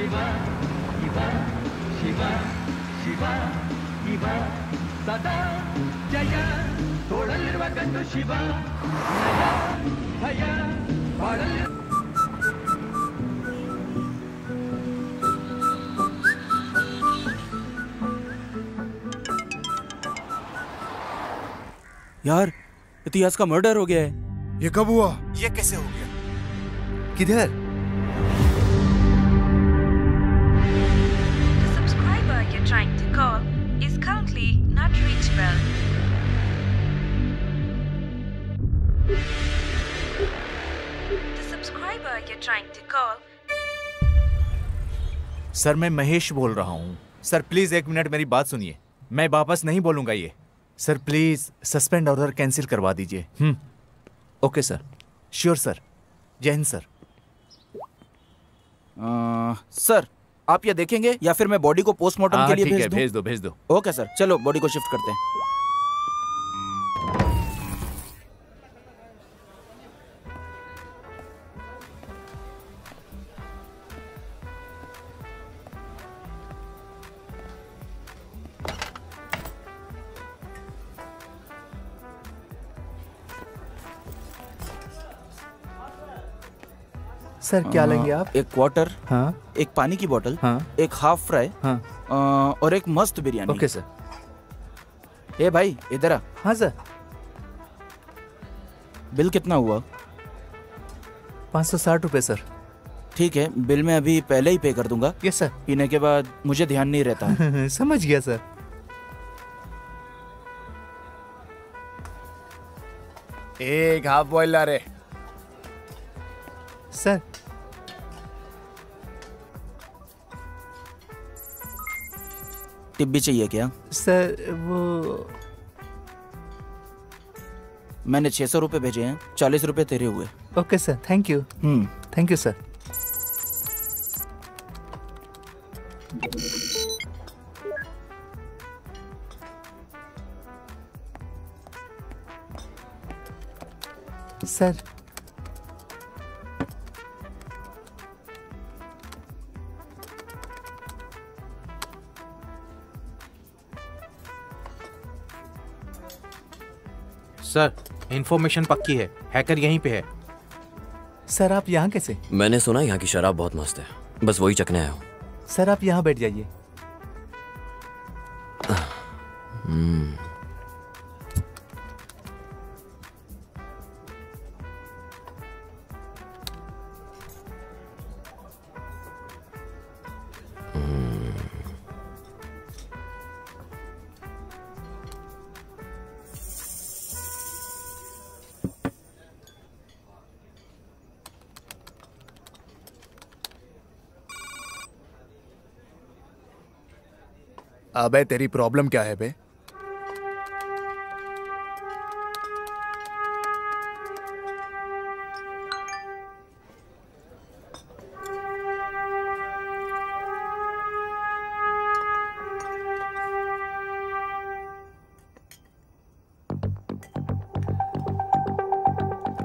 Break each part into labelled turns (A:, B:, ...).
A: ಶಿವ ಇವ ಶಿವ ಶಿವ ಇವ ಸದಾ ಜಯ ತೋಳಲ್ಲಿರುವ ಗಂಡು ಶಿವ ನಯ ಭಯ ಬಾಳಲ್ಲಿ
B: यार इतिहास का मर्डर हो गया है
C: ये कब हुआ
D: ये कैसे हो गया
C: किधर
D: सर मैं महेश बोल रहा हूँ। सर प्लीज़ एक मिनट मेरी बात सुनिए। मैं वापस नहीं बोलूँगा ये। Sir please suspend order cancel करवा दीजिए। Hmm. Okay sir sure sir जय हिंद सर
B: अ, सर आप ये देखेंगे या फिर मैं बॉडी को पोस्टमार्टम
D: हाँ
B: के लिए भेज दूँ?
D: भेज दो भेज दो।
B: ओके सर चलो बॉडी को शिफ्ट करते हैं।
C: सर क्या लेंगे आप?
B: एक क्वार्टर
C: हाँ।
B: एक पानी की बोतल
C: हाँ।
B: एक हाफ़ फ्राई
C: हाँ।
B: अ, और एक मस्त बिरयानी।
C: Okay sir.
B: ए भाई इधर आ।
C: हाँ सर।
B: बिल कितना हुआ?
C: पाँच सौ साठ रुपये सर।
B: ठीक है बिल मैं अभी पहले ही पे कर दूँगा।
C: यस सर
B: पीने के बाद मुझे ध्यान नहीं रहता। है
C: समझ गया सर।
E: एक हाफ़ बॉयल ला रे
C: सर
B: टिप भी चाहिए क्या?
C: सर वो
B: मैंने छह सौ रुपये भेजे हैं चालीस रुपये तेरे हुए।
C: Okay sir thank
B: you
C: thank you sir sir
F: sir information पक्की है। हैकर यहीं पे है।
C: सर आप यहाँ कैसे?
G: मैंने सुना यहाँ की शराब बहुत मस्त है। बस वही चकने आया हूँ।
C: सर आप यहाँ बैठ जाइए।
E: अबे, तेरी प्रॉब्लम क्या है बे?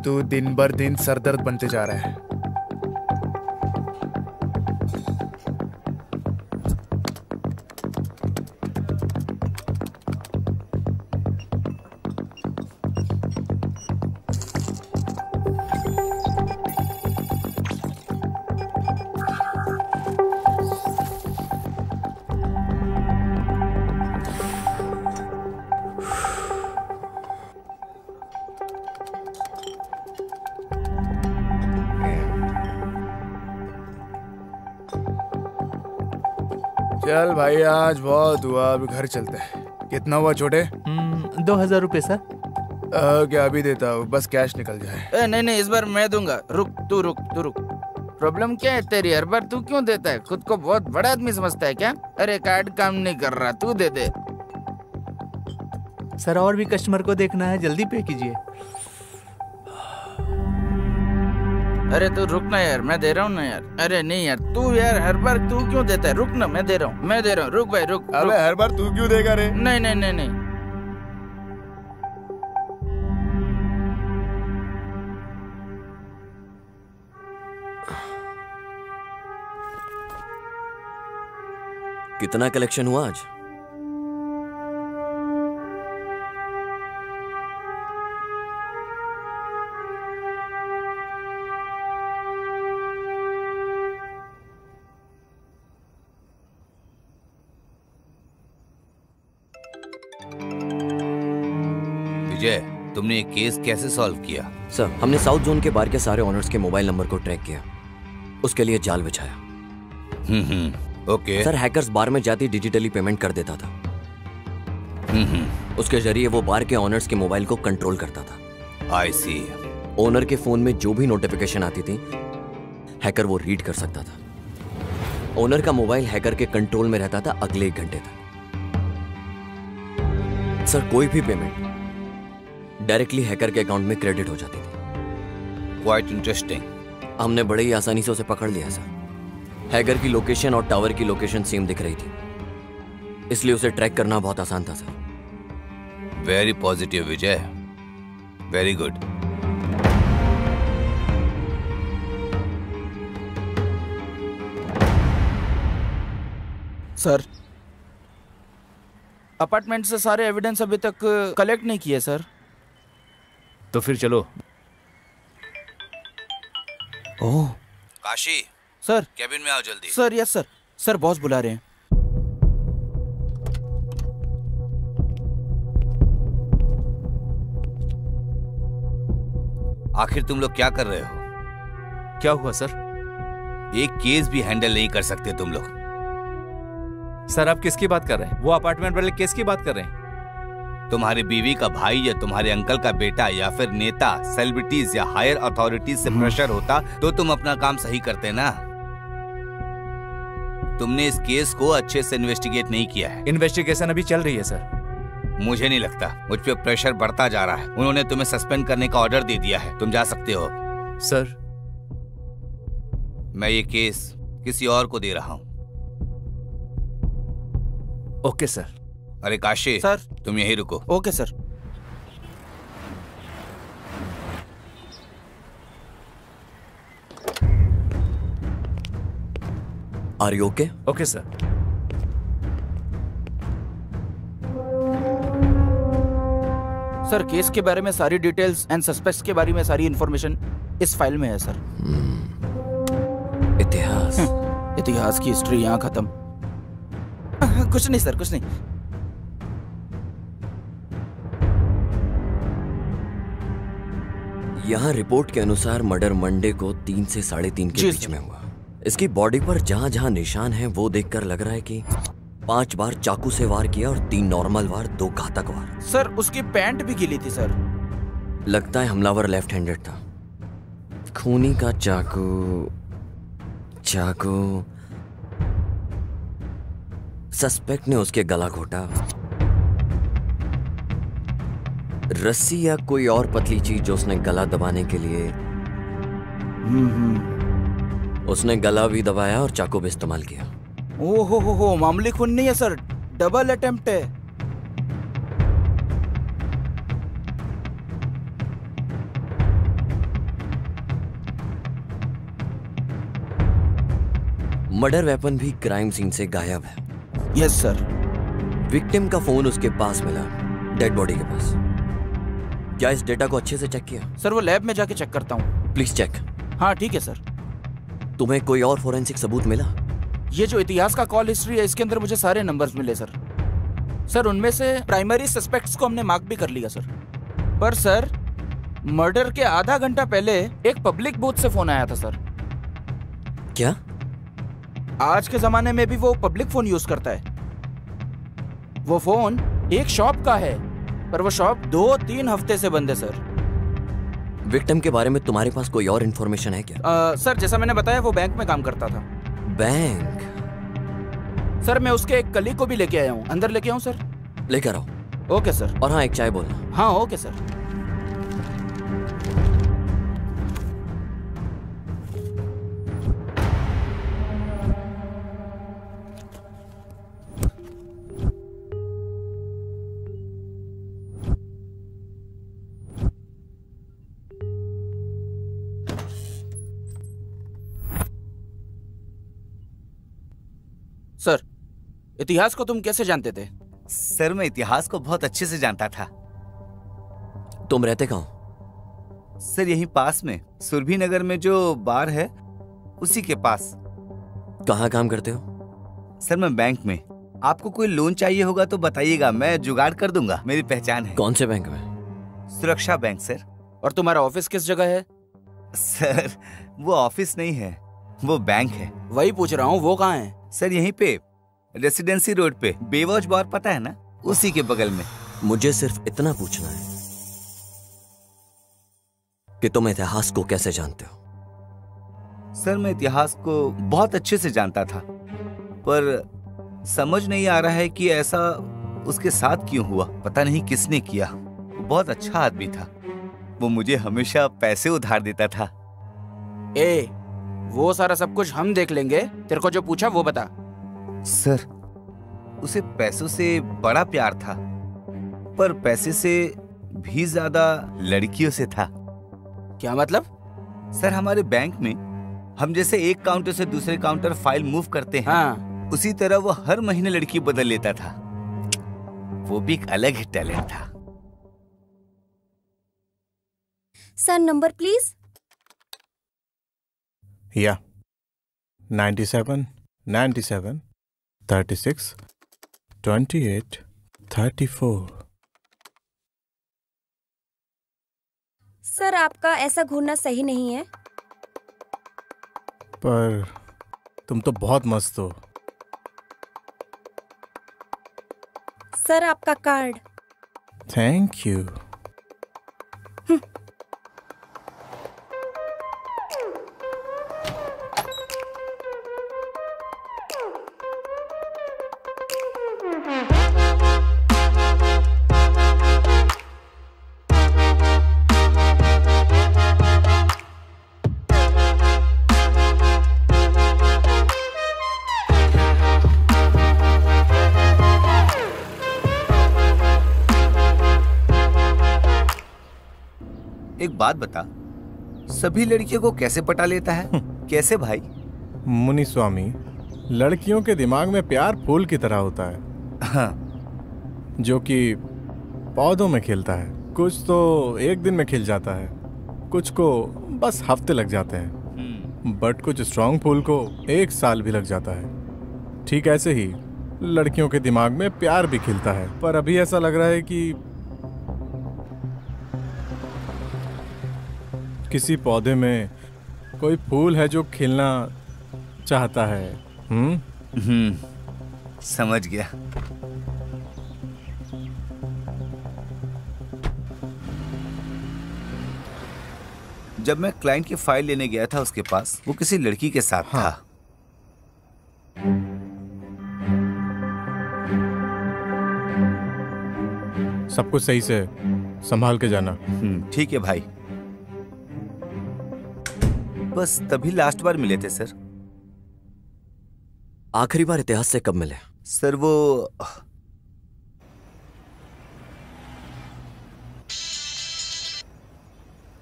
E: तू दिन भर दिन सरदर्द बनते जा रहा है। भाई आज बहुत हुआ अभी घर चलते हैं। कितना हुआ छोटे?
C: हम्म, दो हज़ार रूपए सर।
E: आ, क्या अभी देता हूँ? बस कैश निकल जाए।
B: ए, नहीं नहीं इस बार मैं दूँगा। रुक तू रुक तू रुक। प्रॉब्लम क्या है तेरी? हर बार तू क्यों देता है? खुद को बहुत बड़ा आदमी समझता है क्या? अरे कार्ड काम नहीं कर रहा तू दे दे।
C: सर और भी कस्टमर को देखना है जल्दी पे कीजिए।
B: अरे तू रुक ना यार मैं दे रहा हूँ ना यार। अरे नहीं यार तू यार हर बार तू क्यों देता है? रुक ना मैं दे रहा हूँ मैं दे रहा हूँ। रुक भाई रुक, रुक।
E: अबे हर बार तू क्यों देगा रे?
B: नहीं नहीं नहीं नहीं।
G: कितना कलेक्शन हुआ आज?
H: तुमने ये केस कैसे सॉल्व किया?
G: सर हमने साउथ जोन के बार के सारे ऑनर्स के मोबाइल नंबर को ट्रैक किया। उसके लिए जाल बिछाया।
H: हम्म हम्म ओके।
G: सर हैकर्स बार में जाती डिजिटली पेमेंट कर देता था।
H: हम्म हम्म।
G: उसके ज़रिए वो बार के ऑनर्स के मोबाइल को कंट्रोल करता था।
H: आई सी
G: ओनर के फ़ोन में जो भी नोटिफिकेशन आती थी हैकर वो रीड कर सकता था। ओनर का मोबाइल हैकर के कंट्रोल में रहता था अगले एक घंटे तक। सर कोई भी पेमेंट डायरेक्टली हैकर के अकाउंट में क्रेडिट हो जाती थी।
H: क्वाइट इंटरेस्टिंग
G: हमने बड़े ही आसानी से उसे पकड़ लिया सर हैकर की लोकेशन और टावर की लोकेशन सेम दिख रही थी। इसलिए उसे ट्रैक करना बहुत आसान था sir
H: very positive Vijay very good
B: sir apartment से सारे एविडेंस अभी तक कलेक्ट नहीं किए सर
D: तो फिर चलो।
B: ओह।
H: काशी
B: सर।
H: कैबिन में आओ जल्दी।
B: Sir yes sir. Sir boss बुला रहे हैं।
H: आखिर तुम लोग क्या कर रहे हो?
D: क्या हुआ सर?
H: एक केस भी हैंडल नहीं कर सकते तुम लोग।
D: सर आप किसकी बात कर रहे हैं? वो अपार्टमेंट वाले केस की बात कर रहे हैं?
H: तुम्हारी बीवी का भाई या तुम्हारे अंकल का बेटा या फिर नेता सेलिब्रिटीज या हायर अथॉरिटीज से प्रेशर होता तो तुम अपना काम सही करते ना? तुमने इस केस को अच्छे से इन्वेस्टिगेट नहीं किया है।
D: इन्वेस्टिगेशन अभी चल रही है सर
H: मुझे नहीं लगता। मुझ पर प्रेशर बढ़ता जा रहा है। उन्होंने तुम्हें सस्पेंड करने का ऑर्डर दे दिया है। तुम जा सकते हो।
D: सर
H: मैं ये केस किसी और को दे रहा हूँ।
D: ओके सर
H: अरे काशी
B: सर।
H: तुम यहीं रुको।
B: Okay sir.
G: Are you okay
D: okay sir
B: sir case के बारे में सारी डिटेल्स एंड सस्पेक्ट्स के बारे में सारी इंफॉर्मेशन इस फ़ाइल में है सर।
G: इतिहास।
B: इतिहास की हिस्ट्री यहाँ खत्म। कुछ नहीं सर कुछ नहीं।
G: यहाँ रिपोर्ट के अनुसार मर्डर मंडे को तीन से साढ़े तीन के बीच में हुआ। इसकी बॉडी पर जहाँ जहाँ निशान हैं वो देखकर लग रहा है कि पाँच बार चाकू से वार किया और तीन नॉर्मल वार दो घातक वार।
B: सर उसकी पैंट भी गिली थी सर।
G: लगता है हमलावर लेफ़्ट हैंडेड था। खूनी का चाकू चाकू। सस्पेक्ट ने उसके गला घोटा। रस्सी या कोई और पतली चीज़ जो उसने गला दबाने के लिए उसने गला भी दबाया और चाकू भी इस्तेमाल किया।
B: ओ हो हो हो मामूली खून नहीं है सर। डबल अटेम्प्ट है।
G: मर्डर वेपन भी क्राइम सीन से गायब है।
B: Yes sir.
G: विक्टिम का फ़ोन उसके पास मिला डेड बॉडी के पास। क्या इस डेटा को अच्छे से चेक किया?
B: सर वो लैब में जाके चेक करता हूँ।
G: Please check.
B: हाँ ठीक है सर।
G: तुम्हें कोई और फोरेंसिक सबूत मिला?
B: ये जो इतिहास का कॉल हिस्ट्री है इसके अंदर मुझे सारे नंबर्स मिले सर। सर उनमें से प्राइमरी सस्पेक्ट्स को हमने मार्क भी कर लिया सर। पर सर मर्डर के आधा घंटा पहले एक पब्लिक बूथ से फ़ोन आया था सर।
G: क्या?
B: आज के जमाने में भी वो पब्लिक फ़ोन यूज़ करता है। वो फ़ोन एक शॉप का है। पर वो शॉप दो तीन हफ़्ते से बंद है सर।
G: विक्टिम के बारे में तुम्हारे पास कोई और इन्फॉर्मेशन है क्या?
B: आ, सर जैसा मैंने बताया वो बैंक में काम करता था।
G: बैंक?
B: सर मैं उसके एक कली को भी लेके आया हूँ। अंदर लेके आऊँ सर?
G: लेकर आओ।
B: Okay sir.
G: और हाँ एक चाय बोलना।
B: हाँ ओके सर। इतिहास को तुम कैसे जानते थे?
H: सर मैं इतिहास को बहुत अच्छे से जानता था।
G: तुम रहते कहाँ?
H: सर यहीं पास में सुरभि नगर में जो बार है उसी के पास।
G: कहाँ काम करते हो?
H: सर मैं बैंक में। आपको कोई लोन चाहिए होगा तो बताइएगा मैं जुगाड़ कर दूँगा मेरी पहचान है।
G: कौन से बैंक में?
H: सुरक्षा बैंक सर।
B: और तुम्हारा ऑफ़िस किस जगह है?
H: सर वो ऑफ़िस नहीं है वो बैंक है।
B: वही पूछ रहा हूँ वो कहाँ है?
H: सर यहीं पे। रेसिडेंसी रोड पे बेवॉच बार पता है ना? उसी के बगल में।
G: मुझे सिर्फ़ इतना पूछना है कि तुम इतिहास को कैसे जानते हो?
H: सर मैं इतिहास को बहुत अच्छे से जानता था पर समझ नहीं आ रहा है कि ऐसा उसके साथ क्यों हुआ। पता नहीं किसने किया। बहुत अच्छा आदमी था। वो मुझे हमेशा पैसे उधार देता था।
B: ए वो सारा सब कुछ हम देख लेंगे। तेरे को जो पूछा वो बता।
H: सर उसे पैसों से बड़ा प्यार था पर पैसे से भी ज़्यादा लड़कियों से था।
B: क्या मतलब?
H: सर हमारे बैंक में हम जैसे एक काउंटर से दूसरे काउंटर फ़ाइल मूव करते हैं
B: हाँ।
H: उसी तरह वो हर महीने लड़की बदल लेता था। वो भी एक अलग ही टैलेंट था।
I: Sir number please.
J: या 97 97 36 28 34
I: सर आपका ऐसा घूरना सही नहीं है।
J: पर तुम तो बहुत मस्त हो।
I: सर आपका कार्ड।
J: थैंक यू
H: एक बात बता। सभी लड़कियों को कैसे पटा लेता है? कैसे भाई?
J: मुनि स्वामी लड़कियों के दिमाग में प्यार फूल की तरह होता है।
H: हाँ।
J: जो कि पौधों में खिलता है। कुछ तो एक दिन में खिल जाता है। कुछ को बस हफ़्ते लग जाते हैं। बट कुछ स्ट्रांग फूल को एक साल भी लग जाता है। ठीक ऐसे ही लड़कियों के दिमाग में प्यार भी खिलता है। पर अभी ऐसा लग रहा है कि किसी पौधे में कोई फूल है जो खिलना चाहता है हम्म
H: हम्म समझ गया। जब मैं क्लाइंट की फ़ाइल लेने गया था उसके पास वो किसी लड़की के साथ हाँ। था
J: सब कुछ सही से संभाल के जाना।
H: ठीक है भाई। बस तभी लास्ट बार मिले थे सर
G: आखिरी बार इतिहास से कब मिले?
H: सर वो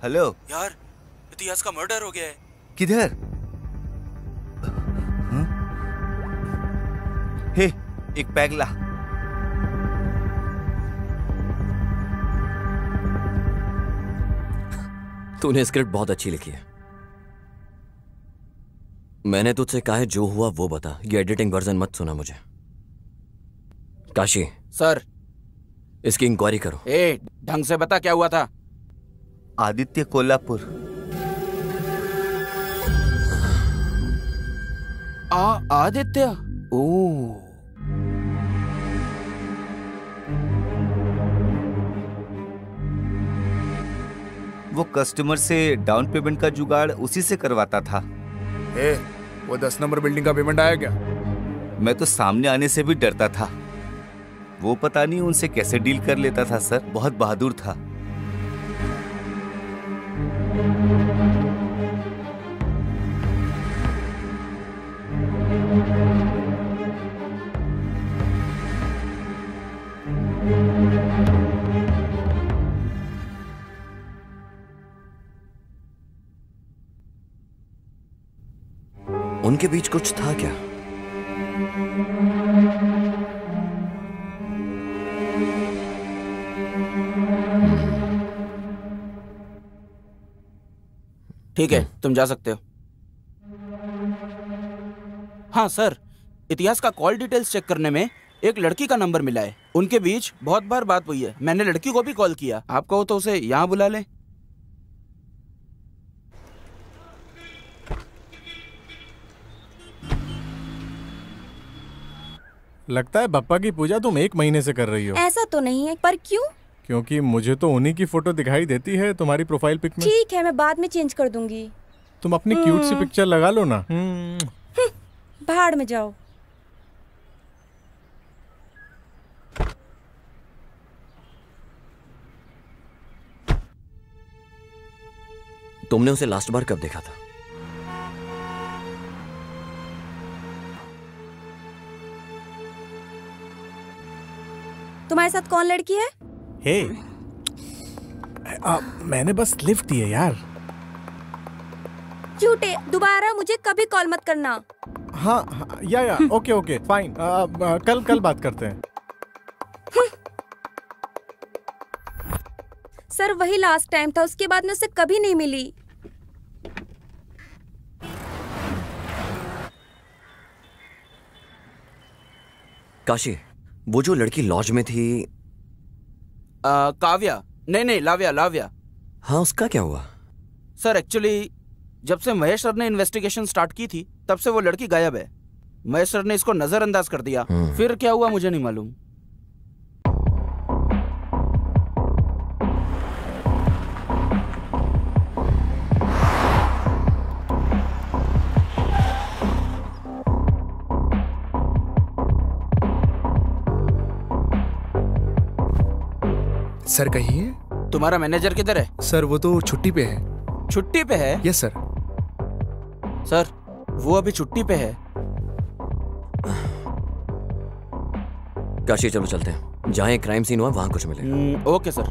H: हेलो
B: यार इतिहास का मर्डर हो गया है।
H: किधर? हाँ? हे एक पैग ला
G: तूने स्क्रिप्ट बहुत अच्छी लिखी है। मैंने तुझसे कहा है जो हुआ वो बता। ये एडिटिंग वर्जन मत सुना मुझे। काशी।
B: सर।
G: इसकी इंक्वायरी करो।
B: ए ढंग से बता क्या हुआ था?
H: आदित्य कोल्हापुर।
B: आ आदित्य? ओ।
H: वो कस्टमर से डाउन पेमेंट का जुगाड़ उसी से करवाता था।
J: ए, वो दस नंबर बिल्डिंग का पेमेंट आया क्या?
H: मैं तो सामने आने से भी डरता था। वो पता नहीं उनसे कैसे डील कर लेता था सर। बहुत बहादुर था।
G: के बीच कुछ था क्या?
B: ठीक है, तुम जा सकते हो। हाँ सर, इतिहास का कॉल डिटेल्स चेक करने में एक लड़की का नंबर मिला है। उनके बीच बहुत बार बात हुई है। मैंने लड़की को भी कॉल किया। आप कहो तो उसे यहाँ बुला लें।
J: लगता है बप्पा की पूजा तुम एक महीने से कर रही हो।
I: ऐसा तो नहीं है पर क्यों?
J: क्योंकि मुझे तो उन्हीं की फ़ोटो दिखाई देती है तुम्हारी प्रोफ़ाइल पिक में।
I: ठीक है मैं बाद में चेंज कर दूँगी।
J: तुम अपनी क्यूट सी
I: हम्म।
J: पिक्चर लगा लो ना।
I: भाड़ में जाओ।
G: तुमने उसे लास्ट बार कब देखा था?
I: तुम्हारे साथ कौन लड़की है?
J: हे आ, मैंने बस लिफ्ट दी है यार।
I: झूठे दोबारा मुझे कभी कॉल मत करना।
J: हाँ, हाँ या या ओके ओके फाइन कल कल बात करते हैं।
I: सर वही लास्ट टाइम था उसके बाद मैं उससे कभी नहीं मिली।
G: काशी वो जो लड़की लॉज में थी।
B: आ, काव्या। नहीं नहीं लाव्या लाव्या।
G: हाँ उसका क्या हुआ?
B: सर एक्चुअली जब से महेश सर ने इन्वेस्टिगेशन स्टार्ट की थी तब से वो लड़की गायब है। महेश सर ने इसको नजरअंदाज कर दिया। फिर क्या हुआ मुझे नहीं मालूम।
E: सर कहिए।
B: तुम्हारा मैनेजर किधर है?
E: सर वो तो छुट्टी पे है।
B: छुट्टी पे है?
E: यस सर
B: सर वो अभी छुट्टी पे है।
G: काशी चलो चलते हैं। जहाँ क्राइम सीन हुआ वहाँ कुछ मिले
B: हम्म, ओके सर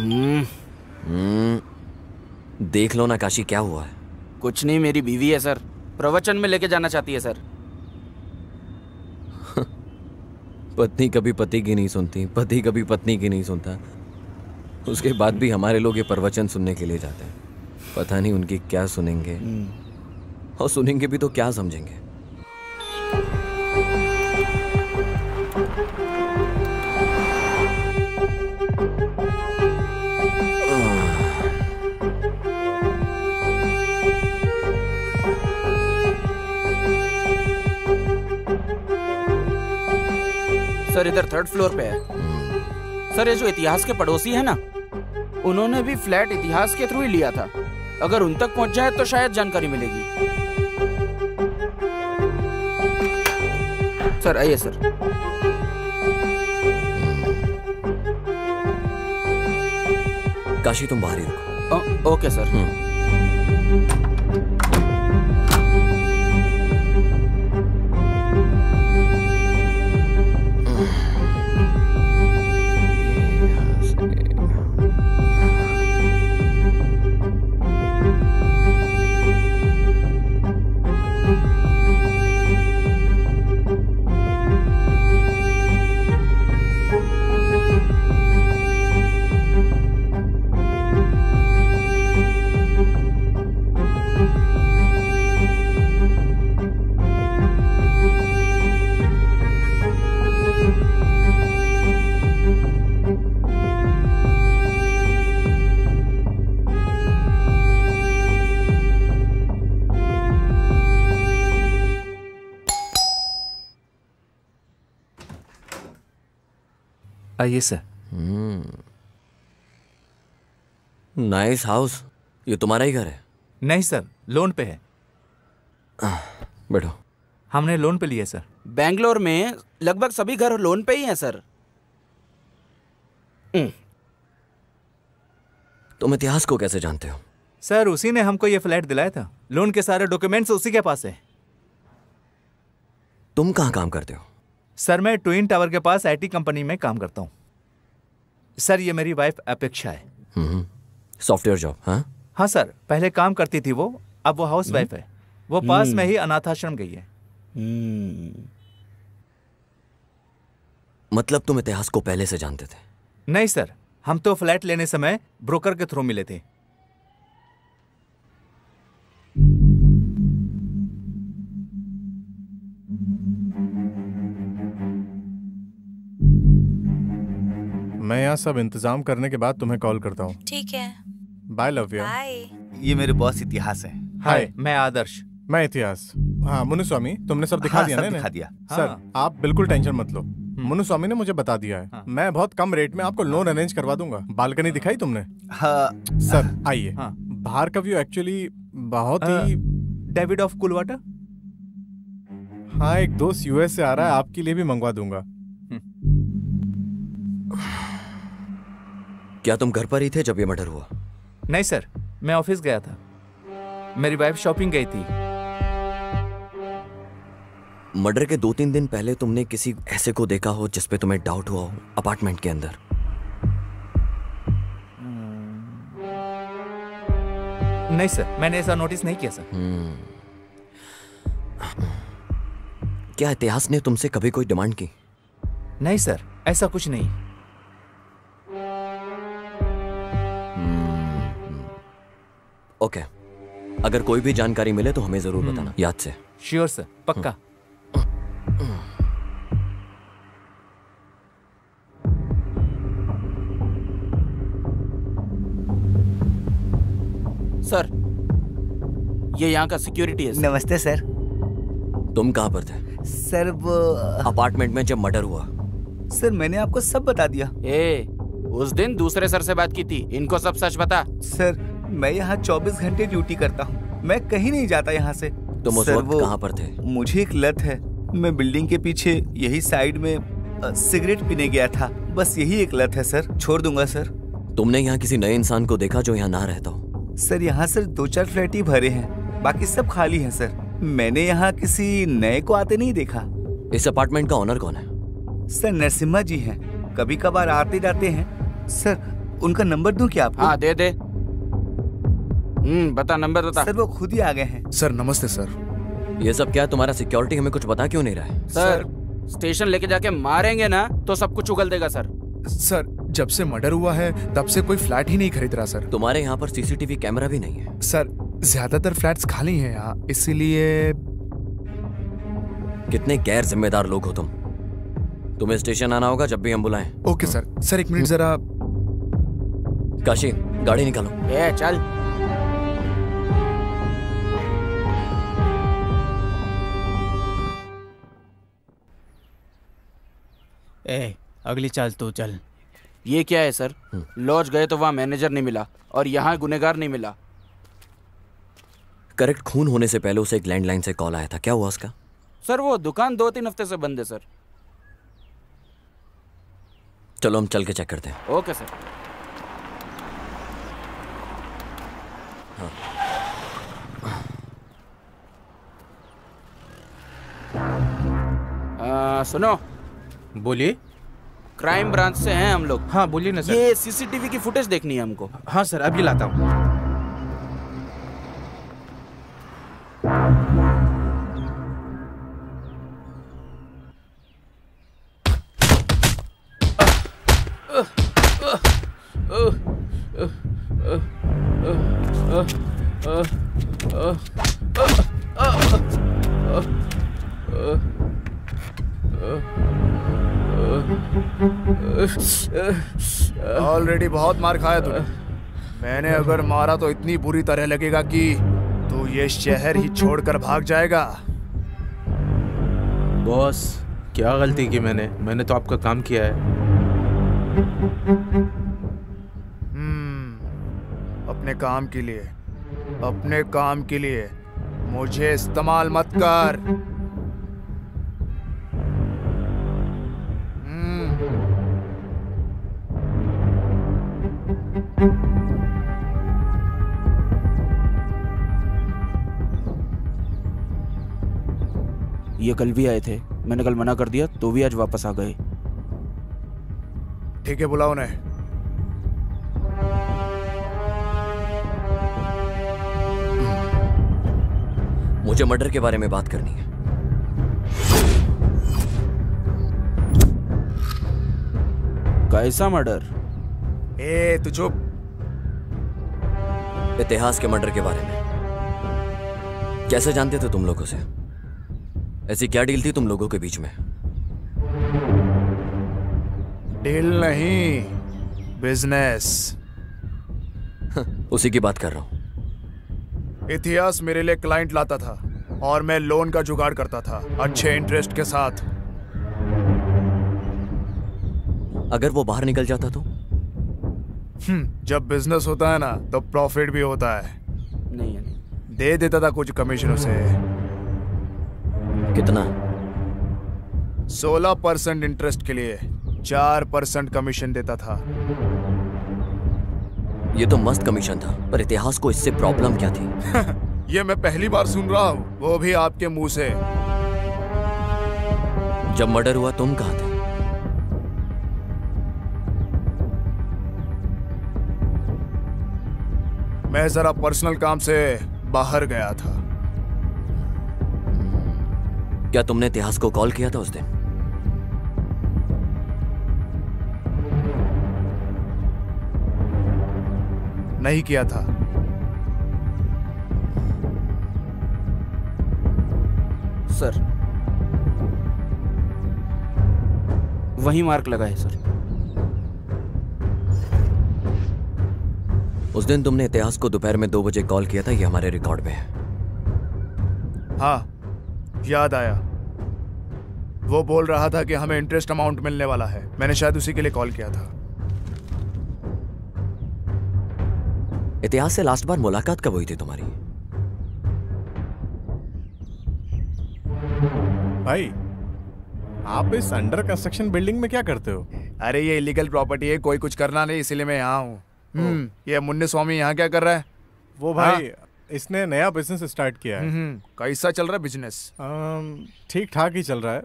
B: हम्म,
G: हम्म, देख लो ना काशी क्या हुआ है।
B: कुछ नहीं मेरी बीवी है सर प्रवचन में लेके जाना चाहती है सर।
G: पत्नी कभी पति की नहीं सुनती पति कभी पत्नी की नहीं सुनता। उसके बाद भी हमारे लोग ये प्रवचन सुनने के लिए जाते हैं। पता नहीं उनकी क्या सुनेंगे। और सुनेंगे भी तो क्या समझेंगे?
B: सर इधर थर्ड फ्लोर पे है। सर ये जो इतिहास के पड़ोसी है ना उन्होंने भी फ्लैट इतिहास के थ्रू ही लिया था। अगर उन तक पहुँच जाए तो शायद जानकारी मिलेगी। सर आइए सर।
G: काशी तुम बाहर ही रुको।
B: Okay sir.
D: आइए सर।
G: नाइस हाउस ये तुम्हारा ही घर है?
D: नहीं सर लोन पे है।
G: बैठो।
D: हमने लोन पे लिया सर।
B: बैंगलोर में लगभग सभी घर लोन पे ही हैं सर।
G: तुम इतिहास को कैसे जानते हो?
D: सर उसी ने हमको ये फ्लैट दिलाया था। लोन के सारे डॉक्यूमेंट्स उसी के पास है।
G: तुम कहाँ काम करते हो?
D: सर मैं ट्विन टावर के पास आईटी कंपनी में काम करता हूँ। सर ये मेरी वाइफ अपेक्षा है।
G: सॉफ्टवेयर जॉब हाँ?
D: हाँ सर पहले काम करती थी वो अब वो हाउस वाइफ है। वो पास में ही अनाथाश्रम गई है।
G: मतलब तुम इतिहास को पहले से जानते थे?
D: नहीं सर हम तो फ्लैट लेने समय ब्रोकर के थ्रू मिले थे।
J: मैं यहाँ सब इंतज़ाम करने के बाद तुम्हें कॉल करता हूँ।
I: ठीक है।
J: बाय लव्य
I: बाय
H: ये मेरे बॉस इतिहास है।
J: हाय
D: मैं आदर्श।
J: मैं इतिहास। हाँ मुनु स्वामी तुमने सब दिखा
H: हाँ,
J: दिया
H: सब
J: ना?
H: दिखा दिया।
J: सर
D: हाँ।
J: आप बिल्कुल टेंशन मत लो। मुनु स्वामी ने मुझे बता दिया है। हाँ। मैं बहुत कम रेट में आपको लोन अरेंज करवा दूँगा। बालकनी दिखाई तुमने?
H: हाँ।
J: सर आइए।
D: हाँ।
J: बाहर का व्यू एक्चुअली बहुत ही
D: डेविड ऑफ़ कुलवाटा
J: हाँ एक दोस्त यूएस से आ रहा है आपके लिए भी मंगवा दूँगा।
G: क्या तुम घर पर ही थे जब ये मर्डर हुआ?
D: नहीं सर मैं ऑफ़िस गया था। मेरी वाइफ शॉपिंग गई थी।
G: मर्डर के दो तीन दिन पहले तुमने किसी ऐसे को देखा हो जिसपे तुम्हें डाउट हुआ हो अपार्टमेंट के अंदर?
D: नहीं सर मैंने ऐसा नोटिस नहीं किया सर।
G: हम्म। क्या इतिहास ने तुमसे कभी कोई डिमांड की?
D: नहीं सर ऐसा कुछ नहीं।
G: ओके अगर कोई भी जानकारी मिले तो हमें ज़रूर बताना। याद से।
D: श्योर सर पक्का।
B: सर ये यहाँ का सिक्योरिटी है
H: नमस्ते सर
G: तुम कहाँ पर थे?
H: सर वो
G: अपार्टमेंट में जब मर्डर हुआ।
H: सर मैंने आपको सब बता दिया।
B: ए उस दिन दूसरे सर से बात की थी। इनको सब सच बता।
H: सर मैं यहाँ 24 घंटे ड्यूटी करता हूँ। मैं कहीं नहीं जाता यहाँ से।
G: तुम उस वक्त कहाँ पर थे?
H: मुझे एक लत है। मैं बिल्डिंग के पीछे यही साइड में सिगरेट पीने गया था। बस यही एक लत है सर। छोड़ दूँगा सर।
G: तुमने यहाँ किसी नए इंसान को देखा जो यहाँ ना रहता हो?
H: सर यहाँ सर दो चार फ्लैट ही भरे हैं। बाकी सब खाली हैं सर। मैंने यहाँ किसी नए को आते नहीं देखा।
G: इस अपार्टमेंट का ऑनर कौन है?
H: सर नरसिम्हा जी हैं। कभी कभार आते जाते हैं। सर उनका नंबर दूँ क्या आपको?
B: हाँ दे दे। हम्म बता नंबर बता।
H: सर वो खुद ही आ गए हैं।
E: सर नमस्ते सर।
G: ये सब क्या तुम्हारा सिक्योरिटी हमें कुछ बता क्यों नहीं रहा है?
B: सर स्टेशन लेके जाके मारेंगे ना तो सब कुछ उगल देगा सर।
E: सर जब से मर्डर हुआ है तब से कोई फ्लैट ही नहीं खरीद रहा सर।
G: तुम्हारे यहाँ पर सीसीटीवी कैमरा भी नहीं है।
E: सर ज़्यादातर फ्लैट्स खाली हैं यहाँ इसीलिए
G: कितने गैर जिम्मेदार लोग हो तुम। तुम्हें स्टेशन आना होगा जब भी हम बुलाएँ।
E: Okay sir. सर एक मिनट जरा।
G: काशी गाड़ी निकालो।
B: ए चल।
K: ए अगली चाल तू चल।
B: ये क्या है सर? लॉज गए तो वहाँ मैनेजर नहीं मिला और यहाँ गुनेगार नहीं मिला।
G: करेक्ट खून होने से पहले उसे एक लैंडलाइन से कॉल आया था। क्या हुआ उसका?
B: सर वो दुकान दो तीन हफ़्ते से बंद है सर।
G: चलो हम चल के चेक करते हैं।
B: Okay sir. आ, सुनो।
F: बोलिए।
B: क्राइम ब्रांच से हैं हम लोग।
F: हाँ बोलिए ना सर।
B: ये सीसीटीवी की फुटेज देखनी है हमको।
F: हाँ सर अभी लाता हूँ।
E: ऑलरेडी बहुत मार खाया तूने। मैंने अगर मारा तो इतनी बुरी तरह लगेगा कि तू ये शहर ही छोड़कर भाग जाएगा।
F: बॉस क्या गलती की मैंने? मैंने तो आपका काम किया है।
E: हम्म, अपने काम के लिए अपने काम के लिए मुझे इस्तेमाल मत कर।
B: ये कल भी आए थे। मैंने कल मना कर दिया तो भी आज वापस आ गए।
E: ठीक है बुलाओ उन्हें।
G: मुझे मर्डर के बारे में बात करनी है।
B: कैसा मर्डर?
E: ए तू चुप।
G: इतिहास के मर्डर के बारे में। कैसे जानते थे तुम लोगों से ऐसी क्या डील थी तुम लोगों के बीच में?
E: डील नहीं बिज़नेस
G: उसी की बात कर रहा हूँ।
E: इतिहास मेरे लिए क्लाइंट लाता था और मैं लोन का जुगाड़ करता था अच्छे इंटरेस्ट के साथ।
G: अगर वो बाहर निकल जाता तो?
E: जब बिज़नेस होता है ना तो प्रॉफिट भी होता है।
B: नहीं नहीं।
E: दे देता था कुछ कमीशन उसे
G: कितना?
E: सोलह परसेंट इंटरेस्ट के लिए चार परसेंट कमीशन देता था।
G: ये तो मस्त कमीशन था पर इतिहास को इससे प्रॉब्लम क्या थी?
E: ये मैं पहली बार सुन रहा हूँ वो भी आपके मुँह से।
G: जब मर्डर हुआ तुम कहा थे?
E: मैं जरा पर्सनल काम से बाहर गया था।
G: क्या तुमने इतिहास को कॉल किया था उस दिन?
E: नहीं किया था।
B: सर वही मार्क लगा है सर।
G: उस दिन तुमने इतिहास को दोपहर में दो बजे कॉल किया था ये हमारे रिकॉर्ड में है।
E: हाँ याद आया। वो बोल रहा था कि हमें इंटरेस्ट अमाउंट मिलने वाला है। मैंने शायद उसी के लिए कॉल किया था।
G: इतिहास से लास्ट बार मुलाकात कब हुई थी तुम्हारी?
J: भाई आप इस अंडर कंस्ट्रक्शन बिल्डिंग में क्या करते हो?
E: अरे ये इलीगल प्रॉपर्टी है कोई कुछ करना नहीं इसलिए मैं यहाँ हूँ। हम्म, ये मुन्ने स्वामी यहाँ क्या कर रहा है?
J: वो भाई इसने नया बिज़नेस स्टार्ट किया है।
E: हम्म, कैसा चल रहा है बिज़नेस
J: ठीक ठाक ही चल रहा है।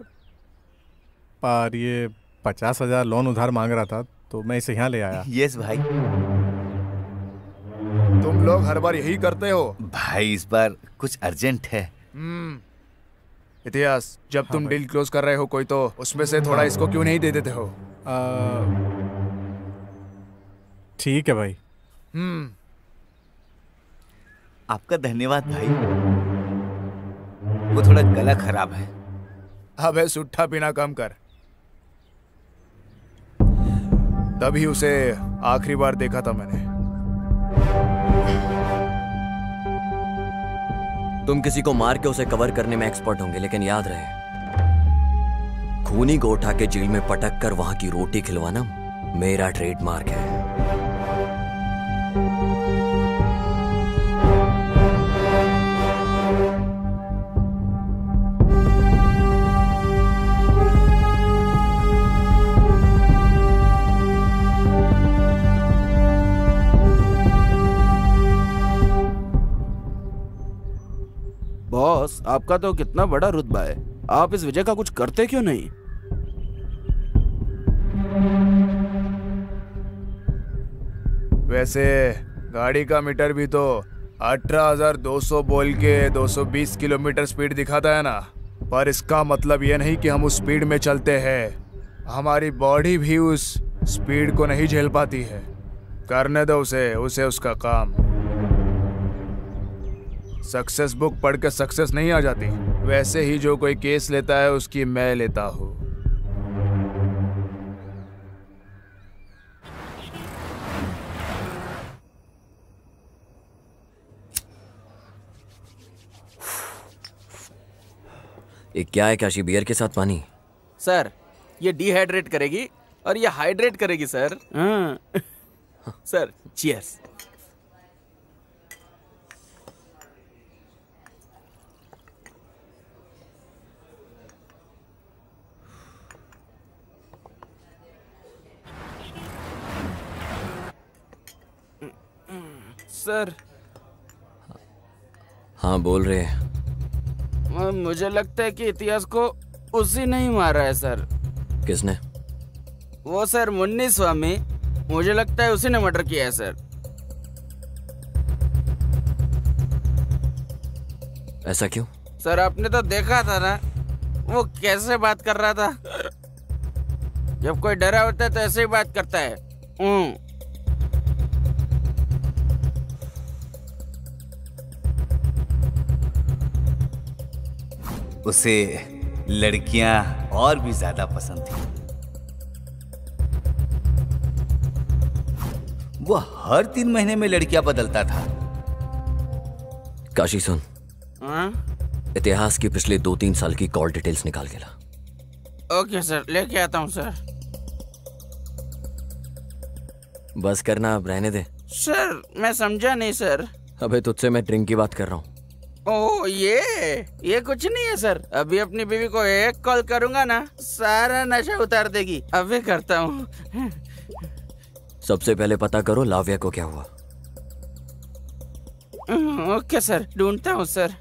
J: पर ये पचास हज़ार लोन उधार मांग रहा था तो मैं इसे यहाँ ले आया।
H: यस भाई।
E: तुम लोग हर बार यही करते हो?
H: भाई इस बार कुछ अर्जेंट है।
E: हम्म, इतिहास जब हाँ तुम डील क्लोज कर रहे हो कोई तो उसमें से थोड़ा इसको क्यों नहीं दे देते हो?
J: ठीक है भाई।
E: हम्म।
H: आपका धन्यवाद भाई। वो थोड़ा गला खराब है।
E: अबे सुट्ठा पीना कम कर। तभी उसे आखिरी बार देखा था मैंने।
G: तुम किसी को मार के उसे कवर करने में एक्सपर्ट होंगे लेकिन याद रहे। खूनी को उठा के जेल में पटक कर वहाँ की रोटी खिलवाना मेरा ट्रेडमार्क है।
B: बॉस आपका तो कितना बड़ा रुतबा है। आप इस वजह का कुछ करते क्यों नहीं?
E: वैसे गाड़ी का मीटर भी तो 18,200 बोल के 220 किलोमीटर स्पीड दिखाता है ना। पर इसका मतलब यह नहीं कि हम उस स्पीड में चलते हैं। हमारी बॉडी भी उस स्पीड को नहीं झेल पाती है। करने दो उसे उसे उसका काम। सक्सेस बुक पढ़ के सक्सेस नहीं आ जाती। वैसे ही जो कोई केस लेता है उसकी मैं लेता हूँ।
G: ये क्या है काशी बियर के साथ पानी?
B: सर ये डिहाइड्रेट करेगी और ये हाइड्रेट करेगी सर। हाँ। Sir cheers sir.
G: हाँ बोल रहे हैं।
B: मुझे लगता है कि इतिहास को उसी नहीं मारा है सर।
G: किसने?
B: वो सर मुन्नी स्वामी। मुझे लगता है उसी ने मर्डर किया है सर।
G: ऐसा क्यों?
B: सर आपने तो देखा था ना वो कैसे बात कर रहा था? जब कोई डरा होता है तो ऐसे ही बात करता है।
H: उसे लड़कियाँ और भी ज़्यादा पसंद थी। वो हर तीन महीने में लड़कियाँ बदलता था।
G: काशी सुन।
B: हाँ?
G: इतिहास की पिछले दो तीन साल की कॉल डिटेल्स निकाल के ला।
B: ओके सर लेके आता हूँ सर
G: बस करना अब रहने दे।
B: सर मैं समझा नहीं सर
G: अबे तुझसे मैं ड्रिंक की बात कर रहा हूँ।
B: ओ ये ये कुछ नहीं है सर। अभी अपनी बीवी को एक कॉल करूँगा ना सारा नशा उतार देगी। अब अभी करता हूँ।
G: सबसे पहले पता करो लाव्या को क्या हुआ।
B: ओके सर ढूंढता हूँ सर।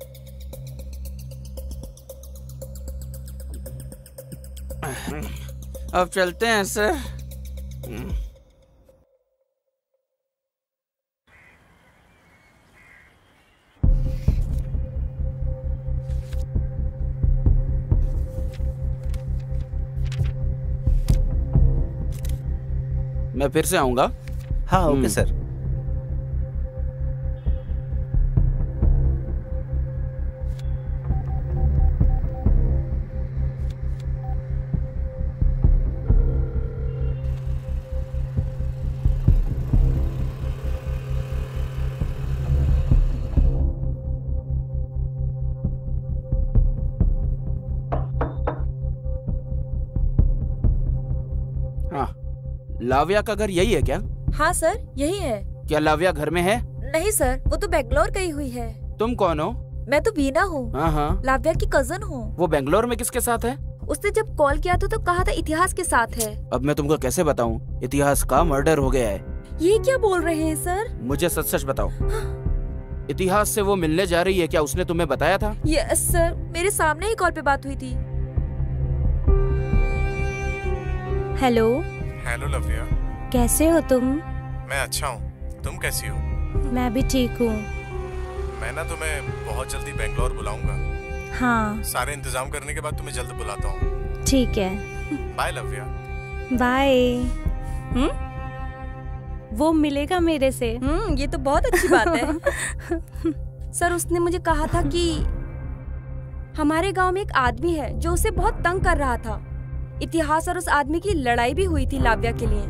B: अब चलते हैं सर। मैं फिर से आऊँगा
H: हाँ
B: हम्म।
H: ओके सर
B: लाव्या का घर यही है क्या?
I: हाँ सर यही है।
B: क्या लाव्या घर में है?
I: नहीं सर वो तो बेंगलोर गई हुई है।
B: तुम कौन हो?
I: मैं तो बीना हूँ।
B: हाँ हाँ।
I: लाव्या की कज़न हूँ।
B: वो बेंगलोर में किसके साथ है?
I: उसने जब कॉल किया था तो कहा था इतिहास के साथ है।
B: अब मैं तुमको कैसे बताऊँ? इतिहास का मर्डर हो गया है।
I: ये क्या बोल रहे हैं सर?
B: मुझे सच सच बताओ। इतिहास से वो मिलने जा रही है क्या? उसने तुम्हें बताया था?
I: यस सर मेरे सामने ही कॉल पे बात हुई थी। हेलो
J: हेलो लव्या
I: कैसे हो तुम?
J: मैं अच्छा हूँ। तुम कैसी हो?
I: मैं भी ठीक हूँ।
J: मैं ना तुम्हें बहुत जल्दी बेंगलोर बुलाऊँगा।
I: हाँ।
J: सारे इंतज़ाम करने के बाद तुम्हें जल्द बुलाता हूँ।
I: ठीक है।
J: बाय लव्या
I: बाय वो मिलेगा मेरे से। हम्म ये तो बहुत अच्छी बात है। सर उसने मुझे कहा था कि हमारे गाँव में एक आदमी है जो उसे बहुत तंग कर रहा था। इतिहास और उस आदमी की लड़ाई भी हुई थी लाव्या के लिए।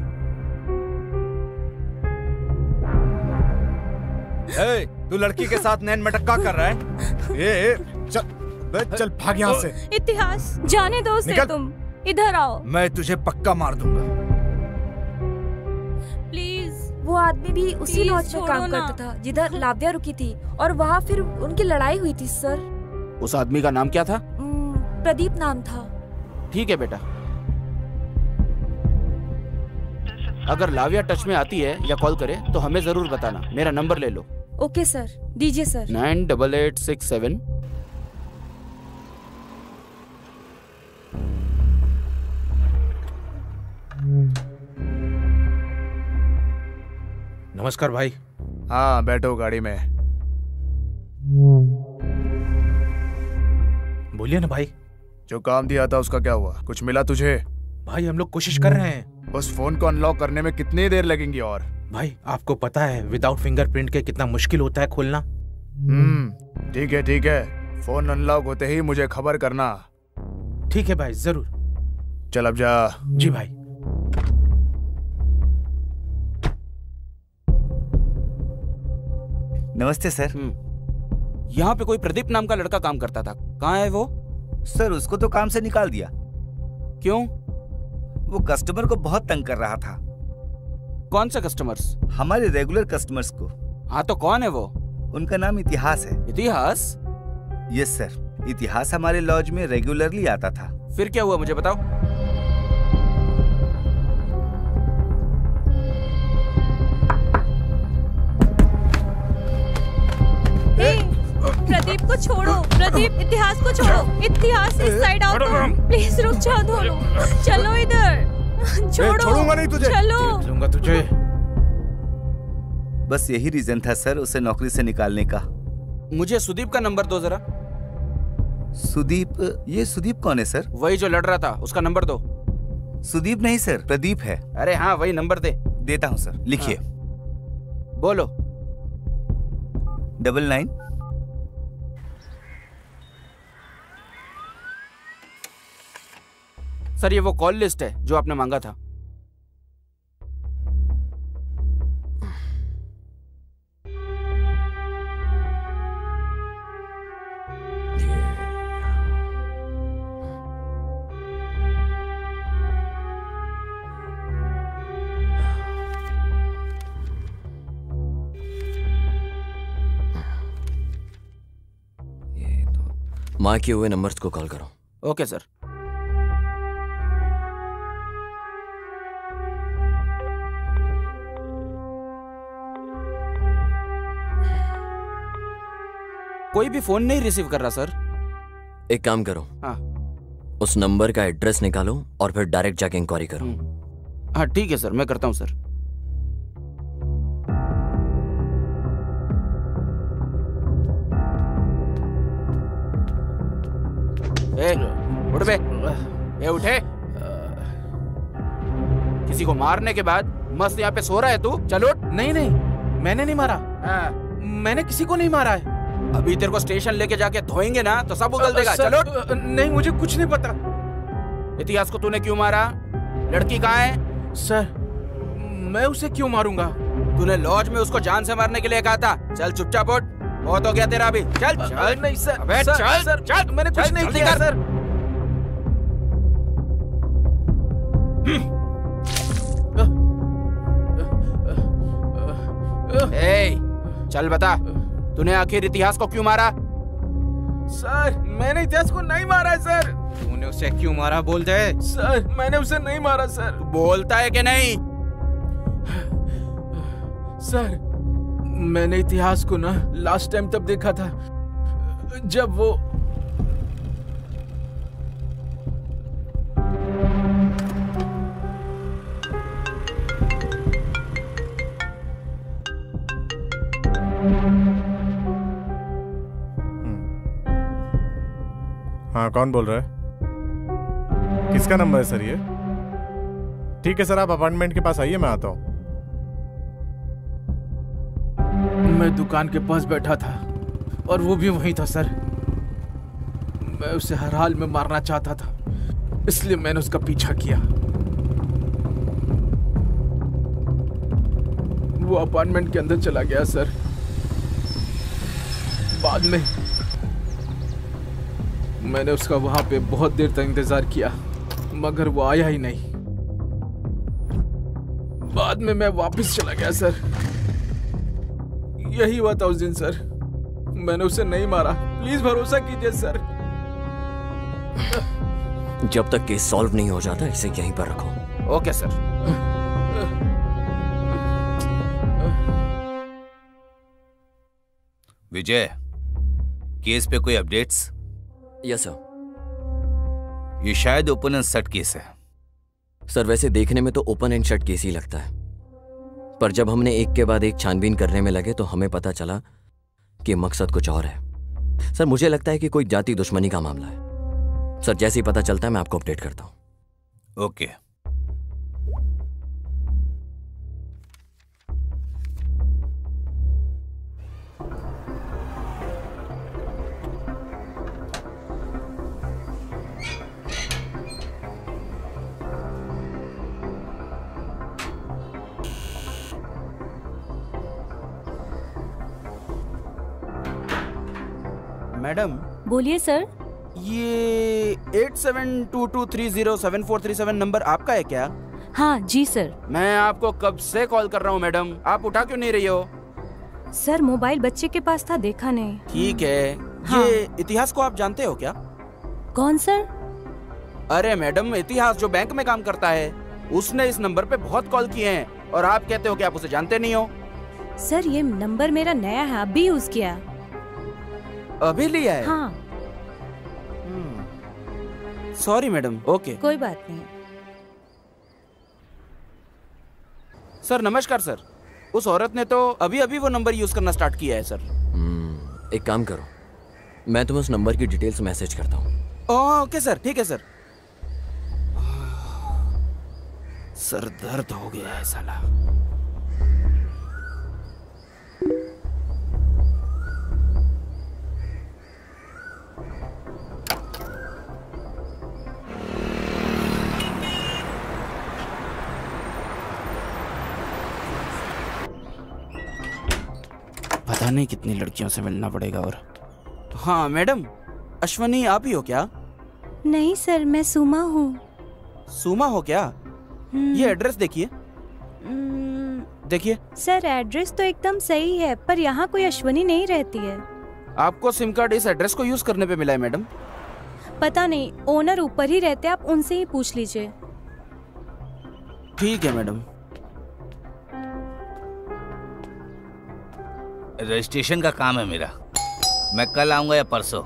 D: ए, तू लड़की के साथ नैन मटक्का कर रहा है? ए, ए, चल बे, चल भाग यहाँ से।
I: इतिहास जाने दो उसे तुम। इधर आओ।
D: मैं तुझे पक्का मार दूँगा।
I: प्लीज़ वो आदमी भी उसी लॉज में काम करता था जिधर लाव्या रुकी थी और वहाँ फिर उनकी लड़ाई हुई थी सर।
B: उस आदमी का नाम क्या था?
I: प्रदीप नाम था।
B: ठीक है बेटा। अगर लाविया टच में आती है या कॉल करे तो हमें ज़रूर बताना। मेरा नंबर ले लो।
I: ओके सर दीजिए sir.
B: Nine double eight six seven.
F: नमस्कार भाई।
E: हाँ बैठो गाड़ी में।
F: बोलिए ना भाई।
E: जो काम दिया था उसका क्या हुआ? कुछ मिला तुझे?
F: भाई हम लोग कोशिश कर रहे हैं।
E: उस फ़ोन को अनलॉक करने में कितनी देर लगेंगी और?
F: भाई आपको पता है विदाउट फिंगरप्रिंट के कितना मुश्किल होता है खोलना?
E: हम्म ठीक है ठीक है। फ़ोन अनलॉक होते ही मुझे खबर करना।
F: ठीक है भाई ज़रूर।
E: चल अब जा।
F: जी भाई।
H: नमस्ते सर।
B: यहाँ पे कोई प्रदीप नाम का लड़का काम करता था। कहाँ है वो?
H: सर उसको तो काम से निकाल दिया।
B: क्यों?
H: वो कस्टमर को बहुत तंग कर रहा था।
B: कौन सा कस्टमर्स
H: हमारे रेगुलर कस्टमर्स को।
B: हाँ तो कौन है वो?
H: उनका नाम इतिहास है।
B: इतिहास?
H: यस सर इतिहास हमारे लॉज में रेगुलरली आता था।
B: फिर क्या हुआ मुझे बताओ?
I: प्रदीप को छोड़ो प्रदीप इतिहास को छोड़ो इतिहास इस साइड आओ तुम। प्लीज़ रुक जाओ दोनों। चलो इधर। छोड़ो।
E: छोड़ूँगा नहीं तुझे।
I: चलो।
F: लूँगा तुझे।
H: बस यही रीजन था सर उसे नौकरी से निकालने का।
B: मुझे सुदीप का नंबर दो जरा।
H: सुदीप ये सुदीप कौन है सर
B: वही जो लड़ रहा था उसका नंबर दो।
H: सुदीप नहीं सर प्रदीप है।
B: अरे हाँ वही नंबर दे।
H: देता हूँ सर लिखिए। हाँ।
B: बोलो।
H: डबल नाइन
B: सर ये वो कॉल लिस्ट है जो आपने मांगा था।
G: माँ के हुए नंबर्स को कॉल करो।
B: Okay sir. कोई भी फ़ोन नहीं रिसीव कर रहा सर।
G: एक काम करो।
B: हाँ।
G: उस नंबर का एड्रेस निकालो और फिर डायरेक्ट जाके इंक्वायरी करो।
B: हाँ ठीक है सर मैं करता हूँ सर। ए, उठ बे। ए उठे। किसी को मारने के बाद मस्त यहाँ पे सो रहा है तू? चलो
F: नहीं नहीं मैंने नहीं मारा। आ, मैंने किसी को नहीं मारा है।
B: अभी तेरे को स्टेशन लेके जाके धोएँगे ना तो सब उगल देगा चलो
F: नहीं मुझे कुछ नहीं पता
B: इतिहास को तूने क्यों मारा लड़की कहाँ है
F: सर मैं उसे क्यों मारूँगा
B: तूने लॉज में उसको जान से मारने के लिए कहा था चल चुपचाप उठ बहुत हो गया तेरा अभी चल चल
F: नहीं सर
B: अबे
F: सर,
B: चल
F: सर,
B: चल
F: मैंने कुछ नहीं किया सर
B: ए, चल बता तूने आखिर इतिहास को क्यों मारा?
F: सर मैंने इतिहास को नहीं मारा है सर।
K: तूने उसे क्यों मारा बोल दे।
F: सर मैंने उसे नहीं मारा सर।
B: बोलता है कि नहीं?
F: सर मैंने इतिहास को ना लास्ट टाइम तब देखा था जब वो
J: हाँ कौन बोल रहा है? किसका नंबर है सर ये? ठीक है सर, आप अपार्टमेंट के पास आइए, मैं आता हूँ।
F: मैं दुकान के पास बैठा था, और वो भी वहीं था सर। मैं उसे हर हाल में मारना चाहता था, इसलिए मैंने उसका पीछा किया। वो अपार्टमेंट के अंदर चला गया, सर। बाद में मैंने उसका वहाँ पे बहुत देर तक इंतज़ार किया मगर वो आया ही नहीं। बाद में मैं वापस चला गया सर। यही हुआ था उस दिन सर। मैंने उसे नहीं मारा। प्लीज़ भरोसा कीजिए सर।
G: जब तक केस सॉल्व नहीं हो जाता इसे यहीं पर रखो।
B: Okay sir.
H: विजय केस पे कोई अपडेट्स?
G: यस सर
H: ये शायद ओपन एंड शट केस है।
G: सर वैसे देखने में तो ओपन एंड शट केस ही लगता है। पर जब हमने एक के बाद एक छानबीन करने में लगे तो हमें पता चला कि मकसद कुछ और है। सर मुझे लगता है कि कोई जाति दुश्मनी का मामला है। सर जैसे ही पता चलता है मैं आपको अपडेट करता हूँ।
H: Okay
B: madam.
L: बोलिए सर।
B: ये eight seven two two three zero seven four three seven number आपका है क्या?
L: हाँ जी सर।
B: मैं आपको कब से कॉल कर रहा हूँ मैडम। आप उठा क्यों नहीं रही हो?
L: सर मोबाइल बच्चे के पास था देखा नहीं।
B: ठीक है।
L: हाँ।
B: ये इतिहास को आप जानते हो क्या?
L: कौन सर?
B: अरे मैडम इतिहास जो बैंक में काम करता है उसने इस नंबर पे बहुत कॉल किए हैं और आप कहते हो कि आप उसे जानते नहीं हो।
L: सर ये नंबर मेरा नया है अभी यूज़ किया।
B: अभी लिया है?
L: हाँ।
B: सॉरी मैडम ओके
L: कोई बात नहीं।
B: सर नमस्कार सर उस औरत ने तो अभी अभी वो नंबर यूज़ करना स्टार्ट किया है सर
G: हम्म, एक काम करो। मैं तुम्हें उस नंबर की डिटेल्स मैसेज करता हूँ।
B: ओके सर ठीक है सर सर दर्द हो गया है साला। पता नहीं कितनी लड़कियों से मिलना पड़ेगा और हाँ मैडम अश्वनी आप ही हो क्या?
L: नहीं सर मैं सुमा हूँ।
B: सुमा हो क्या? ये एड्रेस देखिए। देखिए।
L: सर एड्रेस तो एकदम सही है पर यहाँ कोई अश्वनी नहीं रहती है।
B: आपको सिम कार्ड इस एड्रेस को यूज़ करने पे मिला है मैडम।
L: पता नहीं ओनर ऊपर ही रहते आप उनसे ही पूछ लीजिए।
B: ठीक है मैडम।
H: रजिस्ट्रेशन का काम है मेरा। मैं कल आऊँगा या परसों।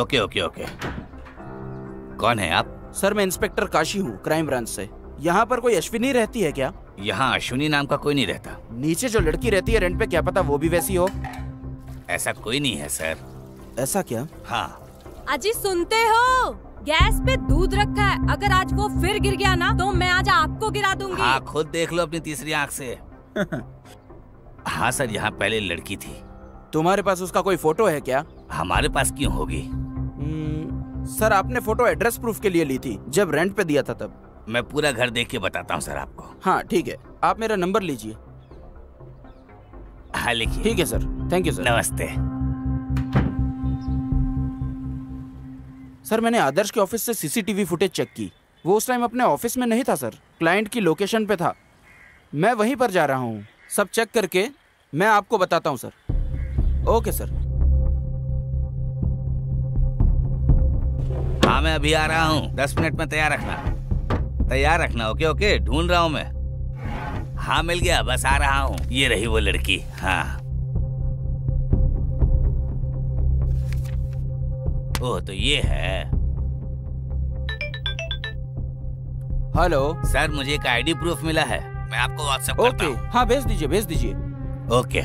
H: Okay okay okay. कौन है आप?
B: सर मैं इंस्पेक्टर काशी हूँ क्राइम ब्रांच से। यहाँ पर कोई अश्विनी रहती है क्या?
H: यहाँ अश्विनी नाम का कोई नहीं रहता।
B: नीचे जो लड़की रहती है रेंट पे क्या पता वो भी वैसी हो?
H: ऐसा कोई नहीं है सर।
B: ऐसा क्या?
H: हाँ।
L: अजी सुनते हो? गैस पे दूध रखा है। अगर आज वो फिर गिर गया ना तो मैं आज आपको गिरा दूँगी।
H: हाँ खुद देख लो अपनी तीसरी आँख से। हाँ सर यहाँ पहले लड़की थी।
B: तुम्हारे पास उसका कोई फ़ोटो है क्या?
H: हमारे पास क्यों होगी?
B: हम्म, सर आपने फ़ोटो एड्रेस प्रूफ के लिए ली थी जब रेंट पे दिया था तब।
H: मैं पूरा घर देख के बताता हूँ सर आपको।
B: हाँ ठीक है। आप मेरा नंबर लीजिए।
H: हाँ लिखिए।
B: ठीक है सर। थैंक यू सर
H: नमस्ते।
B: सर मैंने आदर्श के ऑफ़िस से सीसीटीवी फुटेज चेक की। वो उस टाइम अपने ऑफ़िस में नहीं था सर। क्लाइंट की लोकेशन पे था। मैं वहीं पर जा रहा हूँ। सब चेक करके मैं आपको बताता हूँ सर। Okay sir.
H: हाँ मैं अभी आ रहा हूँ। दस मिनट में तैयार रखना। तैयार रखना ओके ओके? ढूंढ रहा हूँ मैं। हाँ मिल गया बस आ रहा हूँ। ये रही वो लड़की हाँ। ओ तो ये है।
B: हेलो?
H: सर मुझे एक आईडी प्रूफ मिला है। मैं आपको व्हाट्सएप करता हूँ।
B: हाँ भेज दीजिए भेज दीजिए।
H: ओके।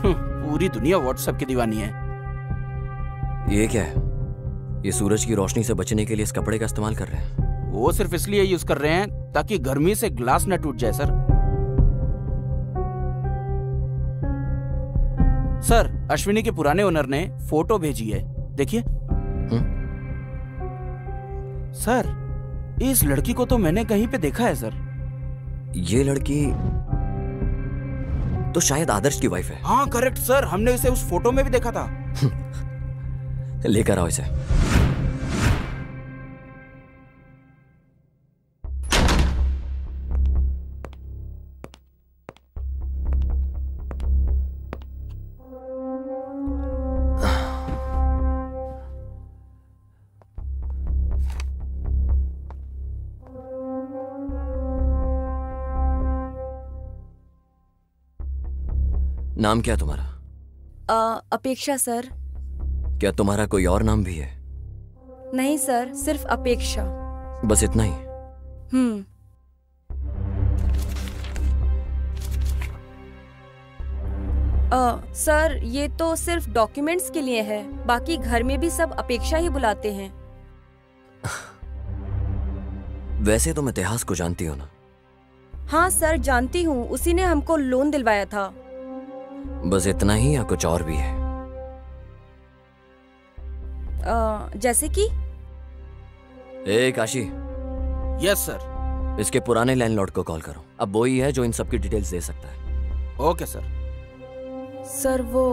B: हम्म, पूरी दुनिया व्हाट्सएप की दीवानी है।
G: ये क्या है? ये सूरज की रोशनी से बचने के लिए इस कपड़े का इस्तेमाल कर रहे हैं।
B: वो सिर्फ़ इसलिए यूज़ कर रहे हैं ताकि गर्मी से ग्लास न टूट जाए सर। सर अश्विनी के पुराने ओनर ने फ़ोटो भेजी है। देखिए। सर इस लड़की को तो मैंने कहीं पे देखा है सर।
G: ये लड़की तो शायद आदर्श की वाइफ है।
B: हाँ करेक्ट सर। हमने इसे उस फ़ोटो में भी देखा था।
G: लेकर आओ इसे। नाम क्या तुम्हारा?
I: अ, अपेक्षा सर।
G: क्या तुम्हारा कोई और नाम भी है?
I: नहीं सर सिर्फ़ अपेक्षा।
G: बस इतना ही।
I: हम्म। सर ये तो सिर्फ़ डॉक्यूमेंट्स के लिए है बाकी घर में भी सब अपेक्षा ही बुलाते हैं।
G: वैसे तुम इतिहास को जानती हो ना?
I: हाँ सर जानती हूँ उसी ने हमको लोन दिलवाया था।
G: बस इतना ही या कुछ और भी है?
I: आ, जैसे कि?
G: ए काशी।
B: यस सर
G: इसके पुराने लैंडलॉर्ड को कॉल करो। अब वो ही है जो इन सब की डिटेल्स दे सकता है।
B: ओके सर
I: सर वो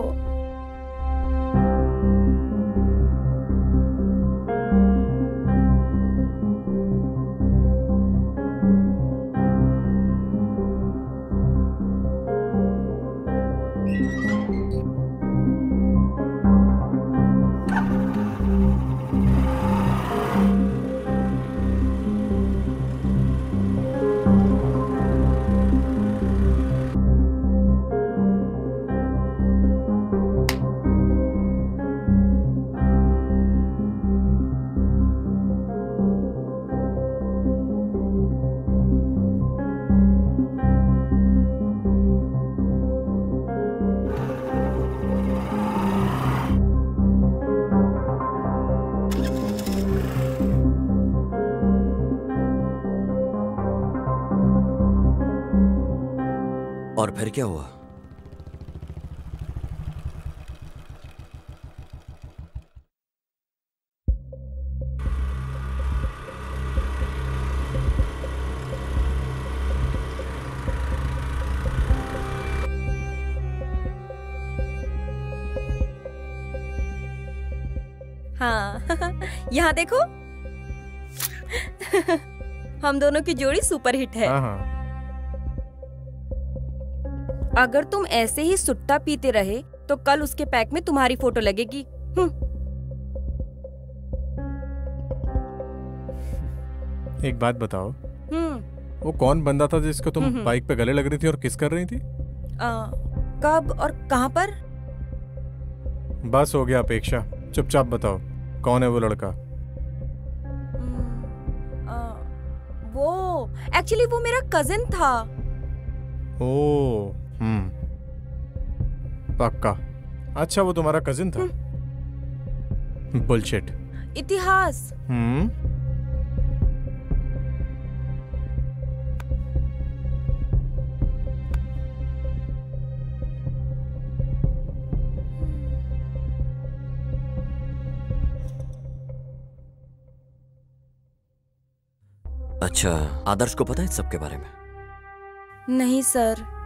G: क्या हुआ?
I: हाँ यहाँ देखो। हम दोनों की जोड़ी सुपरहिट है।
J: हाँ हाँ।
I: अगर तुम ऐसे ही सुट्टा पीते रहे तो कल उसके पैक में तुम्हारी फ़ोटो लगेगी। हम्म,
J: एक बात बताओ।
I: हम्म।
J: वो कौन बंदा था जिसको तुम
I: हम्म।
J: बाइक पे गले लग रही थी और किस कर रही थी?
I: आ, कब और कहाँ पर?
J: बस हो गया अपेक्षा। चुपचाप बताओ कौन है वो लड़का?
I: आ, वो एक्चुअली वो मेरा कजिन था।
J: ओ हम्म। पक्का। अच्छा वो तुम्हारा कजिन था। बुलशिट
I: इतिहास।
J: हम्म।
G: अच्छा आदर्श को पता है इस सब बारे में?
I: नहीं सर।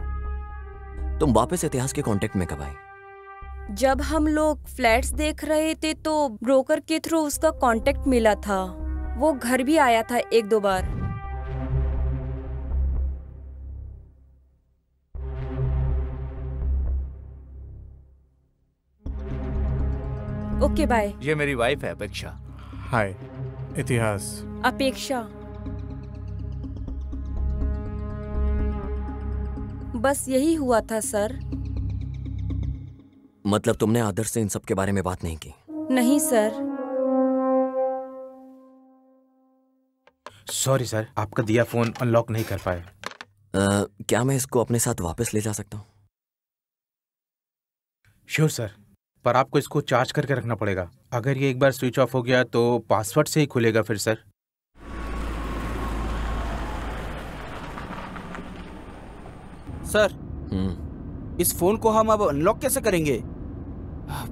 G: तुम वापस इतिहास के कांटेक्ट में कब आई
I: जब हम लोग फ्लैट्स देख रहे थे तो ब्रोकर के थ्रू उसका कांटेक्ट मिला था। वो घर भी आया था एक दो बार। ओके बाय
H: ये मेरी वाइफ है अपेक्षा।
J: हाय इतिहास।
I: अपेक्षा। बस यही हुआ था सर।
G: मतलब तुमने आदर्श से इन सब के बारे में बात नहीं की?
I: नहीं सर।
F: सॉरी सर आपका दिया फ़ोन अनलॉक नहीं कर
G: पाया। क्या मैं इसको अपने साथ वापस ले जा सकता हूँ?
F: श्योर सर पर आपको इसको चार्ज करके रखना पड़ेगा। अगर ये एक बार स्विच ऑफ़ हो गया तो पासवर्ड से ही खुलेगा फिर सर
B: सर। इस फ़ोन को हम अब अनलॉक कैसे करेंगे?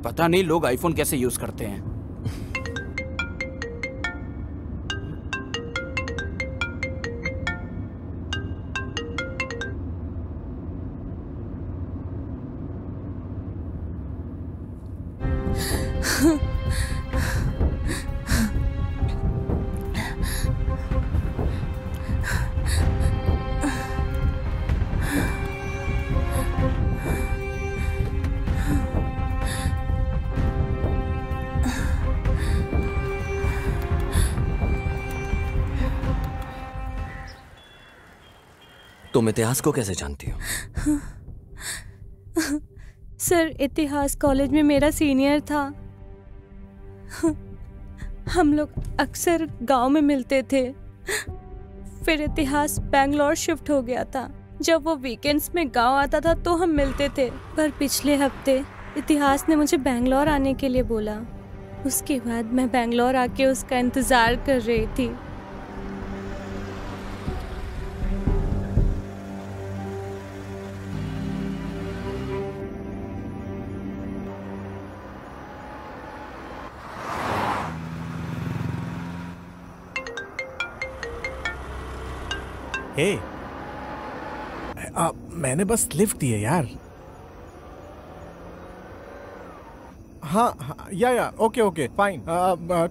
B: पता नहीं लोग आईफोन कैसे यूज़ करते हैं।
G: इतिहास को कैसे जानती हो?
L: सर, इतिहास कॉलेज में मेरा सीनियर था। हम लोग अक्सर गाँव में मिलते थे। फिर इतिहास बैंगलोर शिफ्ट हो गया था। जब वो वीकेंड्स में गाँव आता था तो हम मिलते थे। पर पिछले हफ़्ते इतिहास ने मुझे बैंगलोर आने के लिए बोला। उसके बाद मैं बैंगलोर आके उसका इंतज़ार कर रही थी।
J: हे। आ, मैंने बस लिफ्ट दी है यार। हाँ हाँ या या ओके ओके फाइन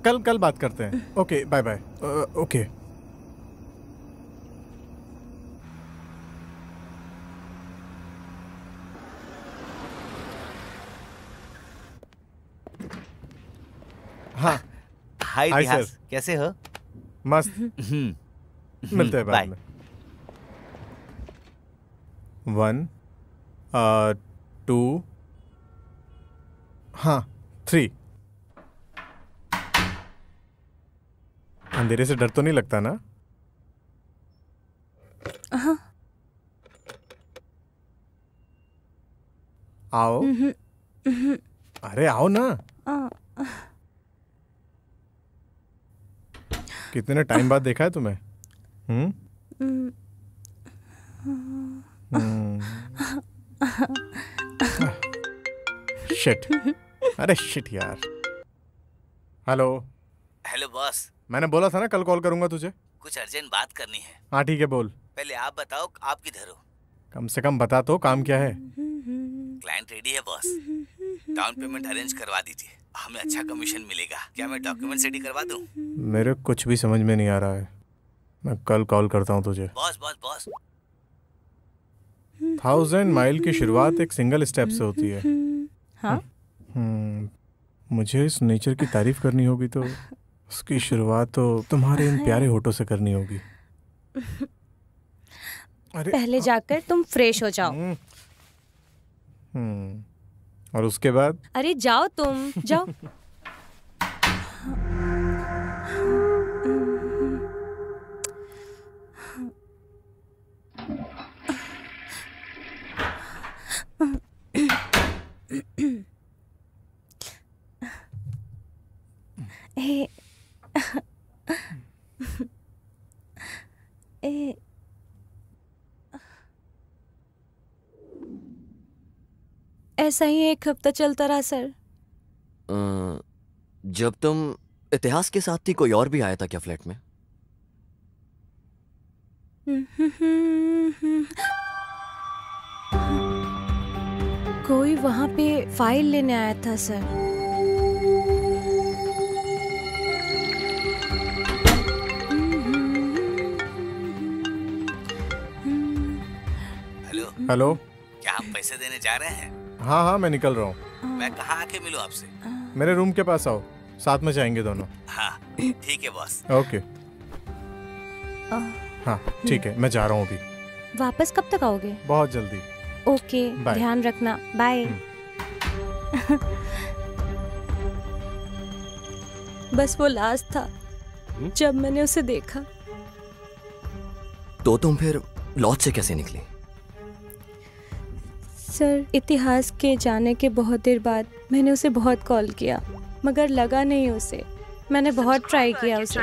J: कल कल बात करते हैं। Okay bye bye okay. हाँ।
H: Hi
J: sir.
H: कैसे हो?
J: मस्त। मिलते हैं बाद
H: बाय
J: में। वन टू हाँ थ्री। अंधेरे से डर तो नहीं लगता ना?
L: हाँ।
J: आओ। अरे आओ ना। कितने टाइम बाद देखा है तुम्हें? हम्म। शिट अरे शिट यार। हेलो
H: हेलो बॉस
J: मैंने बोला था ना कल कॉल करूँगा तुझे।
H: कुछ अर्जेंट बात करनी है।
J: हाँ ठीक है बोल।
H: पहले आप बताओ आप किधर हो?
J: कम से कम बता तो काम क्या है?
H: क्लाइंट रेडी है बॉस डाउन पेमेंट अरेंज करवा दीजिए। हमें अच्छा कमीशन मिलेगा। क्या मैं डॉक्यूमेंट रेडी करवा दूँ?
J: मेरे कुछ भी समझ में नहीं आ रहा है। मैं कल कॉल करता हूँ तुझे।
H: Boss boss boss
J: thousand mile की शुरुआत एक सिंगल स्टेप से होती है।
L: हाँ?
J: हम्म, मुझे इस नेचर की तारीफ़ करनी होगी तो उसकी शुरुआत तो तुम्हारे इन प्यारे होठों से करनी होगी।
L: अरे पहले जाकर तुम फ्रेश हो जाओ।
J: हम्म, और उसके बाद?
L: अरे जाओ तुम जाओ। ऐसा ही एक हफ़्ता चलता रहा सर।
G: जब तुम इतिहास के साथ थी कोई और भी आया था क्या फ्लैट में?
L: कोई वहाँ पे फ़ाइल लेने आया था सर?
H: हेलो।
J: हेलो।
H: क्या आप पैसे देने जा रहे हैं?
J: हाँ हाँ मैं निकल रहा हूँ।
H: मैं कहाँ आके मिलूं आपसे?
J: मेरे रूम के पास आओ। साथ में जाएँगे दोनों।
H: हाँ ठीक है बॉस।
J: ओके। हाँ ठीक है मैं जा रहा हूँ अभी।
L: वापस कब तक आओगे?
J: बहुत जल्दी।
L: Okay
J: Bye.
L: ध्यान रखना। बाय बस वो लास्ट था जब मैंने उसे देखा।
G: तो तुम फिर लॉज से कैसे निकली?
L: सर इतिहास के जाने के बहुत देर बाद मैंने उसे बहुत कॉल किया मगर लगा नहीं उसे। मैंने बहुत ट्राई किया उसे।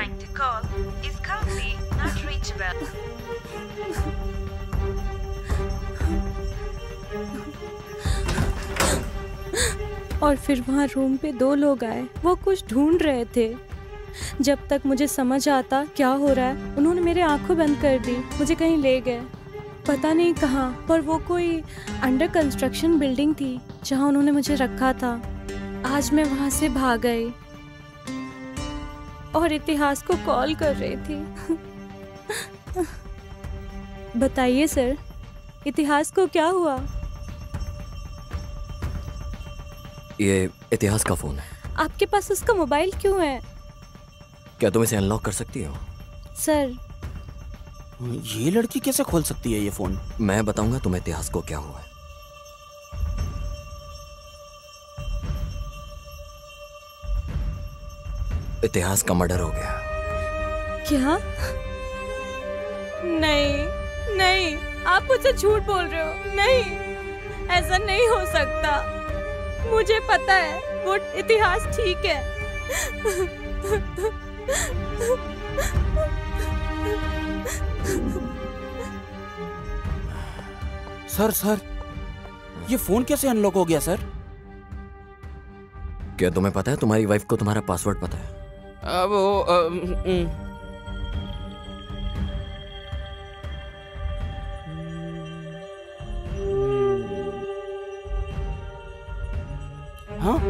L: और फिर वहाँ रूम पे दो लोग आए। वो कुछ ढूंढ रहे थे। जब तक मुझे समझ आता क्या हो रहा है, उन्होंने मेरे आँखों बंद कर दी, मुझे कहीं ले गए। पता नहीं कहाँ, पर वो कोई अंडर कंस्ट्रक्शन बिल्डिंग थी, जहाँ उन्होंने मुझे रखा था। आज मैं वहाँ से भाग गई और इतिहास को कॉल कर रही थी। बताइए सर, इतिहास को क्या हुआ?
G: ये इतिहास का फ़ोन है।
L: आपके पास उसका मोबाइल क्यों है?
G: क्या तुम इसे अनलॉक कर सकती हो?
L: सर।
B: ये लड़की कैसे खोल सकती है ये फ़ोन?
G: मैं बताऊँगा तुम्हें इतिहास को क्या हुआ है। इतिहास का मर्डर हो गया।
L: क्या? नहीं नहीं आप मुझसे झूठ बोल रहे हो। नहीं ऐसा नहीं हो सकता। मुझे पता है वो इतिहास ठीक है।
B: सर सर ये फ़ोन कैसे अनलॉक हो गया सर?
G: क्या तुम्हें पता है तुम्हारी वाइफ को तुम्हारा पासवर्ड पता है?
B: अब वो हाँ? ओह।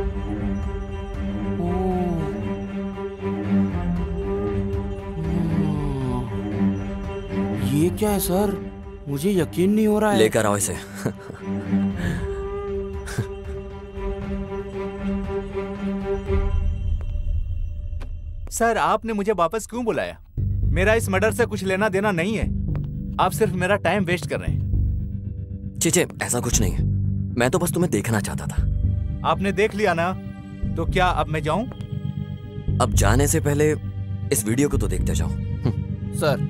B: ये क्या है सर? मुझे यकीन नहीं हो रहा है।
G: लेकर आओ इसे।
D: सर आपने मुझे वापस क्यों बुलाया? मेरा इस मर्डर से कुछ लेना देना नहीं है। आप सिर्फ़ मेरा टाइम वेस्ट कर रहे हैं।
G: चीचे ऐसा कुछ नहीं। है मैं तो बस तुम्हें देखना चाहता था।
D: आपने देख लिया ना? तो क्या अब मैं जाऊँ?
G: अब जाने से पहले इस वीडियो को तो देखते जाओ।
B: सर।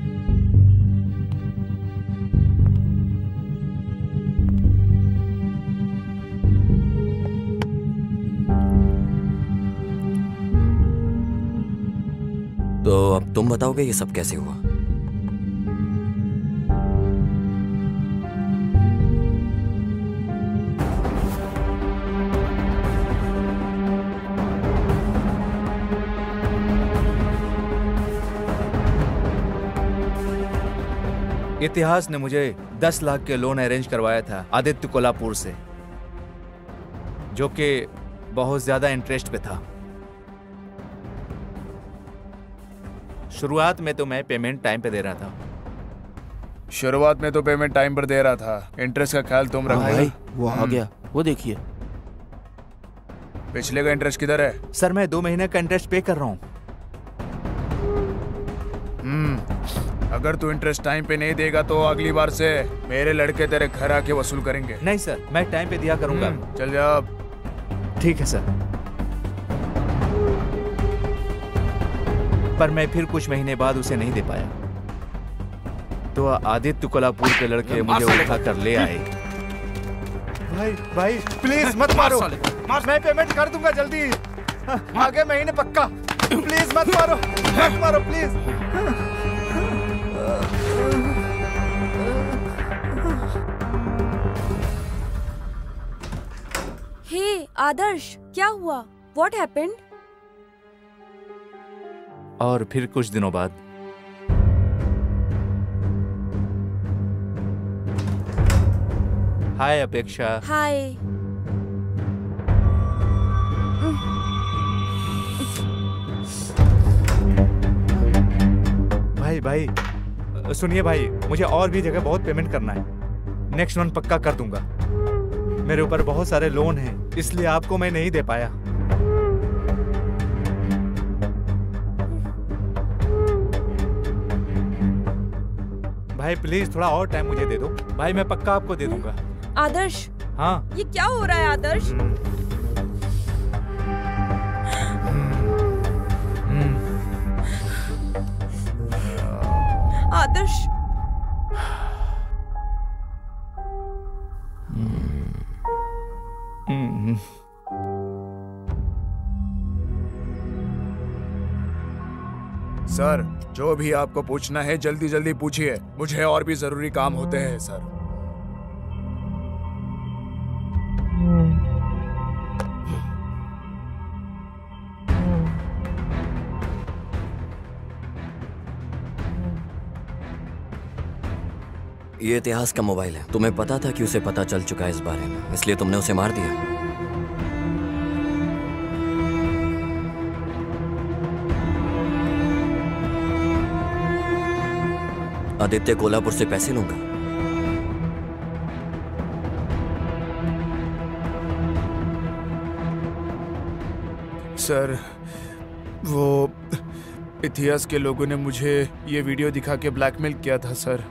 G: तो अब तुम बताओगे ये सब कैसे हुआ?
D: इतिहास ने मुझे दस लाख के लोन अरेंज करवाया था आदित्य कोल्हापुर से जो कि बहुत ज़्यादा इंटरेस्ट पे था। शुरुआत में तो मैं पेमेंट टाइम पे दे रहा था।
E: शुरुआत में तो पेमेंट टाइम पर दे रहा था। इंटरेस्ट का ख्याल तुम रखो।
B: भाई वो आ
E: हम्म।
B: गया। वो देखिए।
E: पिछले का इंटरेस्ट किधर है?
D: सर मैं दो महीने का इंटरेस्ट पे कर रहा हूँ।
E: अगर तू इंटरेस्ट टाइम पे नहीं देगा तो अगली बार से मेरे लड़के तेरे घर आके वसूल करेंगे।
D: नहीं सर मैं टाइम पे दिया करूँगा।
E: हम्म, चल जा
D: ठीक है सर। पर मैं फिर कुछ महीने बाद उसे नहीं दे पाया। तो आदित्य कोल्हापुर के लड़के मुझे उठा कर ले आए। भाई भाई प्लीज़ मत मारो मैं पेमेंट कर दूँगा जल्दी। आगे महीने पक्का। प्लीज़ मत मारो। मत मारो प्लीज़
I: हे आदर्श क्या हुआ? वॉट हैपेंड
D: और फिर कुछ दिनों बाद। हाय अपेक्षा।
I: हाय।
D: भाई भाई सुनिए भाई मुझे और भी जगह बहुत पेमेंट करना है। नेक्स्ट मंथ पक्का कर दूँगा। मेरे ऊपर बहुत सारे लोन हैं इसलिए आपको मैं नहीं दे पाया। भाई प्लीज़ थोड़ा और टाइम मुझे दे दो। भाई मैं पक्का आपको दे दूँगा।
I: आदर्श?
D: हाँ।
I: ये क्या हो रहा है आदर्श? आदर्श
E: सर, जो भी आपको पूछना है जल्दी जल्दी पूछिए। मुझे और भी ज़रूरी काम होते हैं, सर।
G: ये इतिहास का मोबाइल है। तुम्हें पता था कि उसे पता चल चुका है इस बारे में, इसलिए तुमने उसे मार दिया। आदित्य कोल्हापुर से पैसे लूँगा।
E: सर, वो इतिहास के लोगों ने मुझे ये वीडियो दिखा के ब्लैकमेल किया था, सर।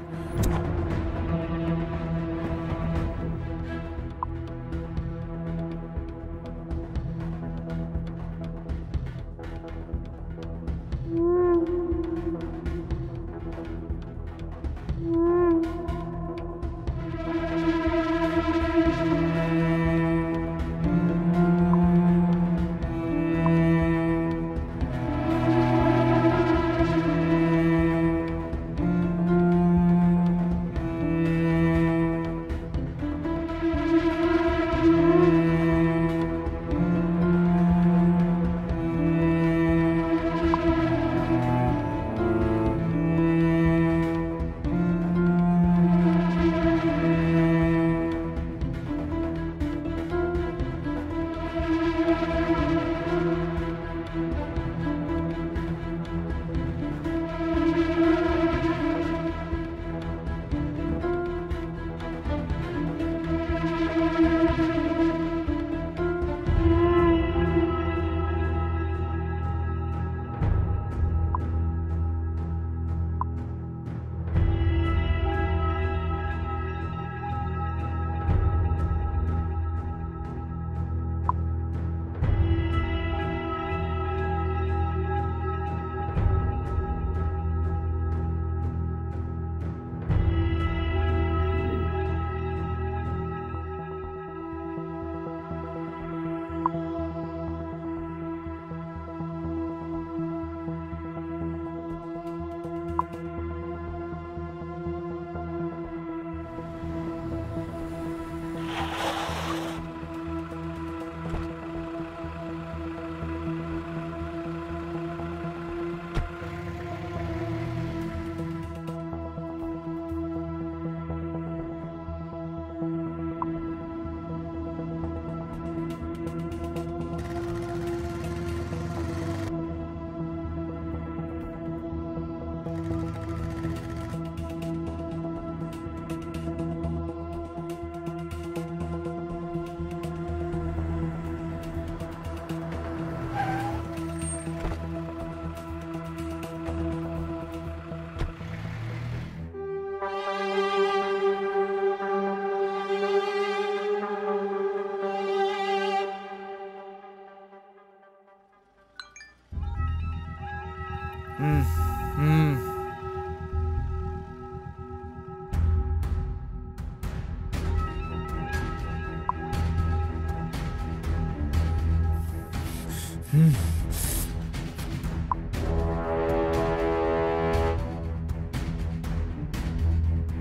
E: हम्म।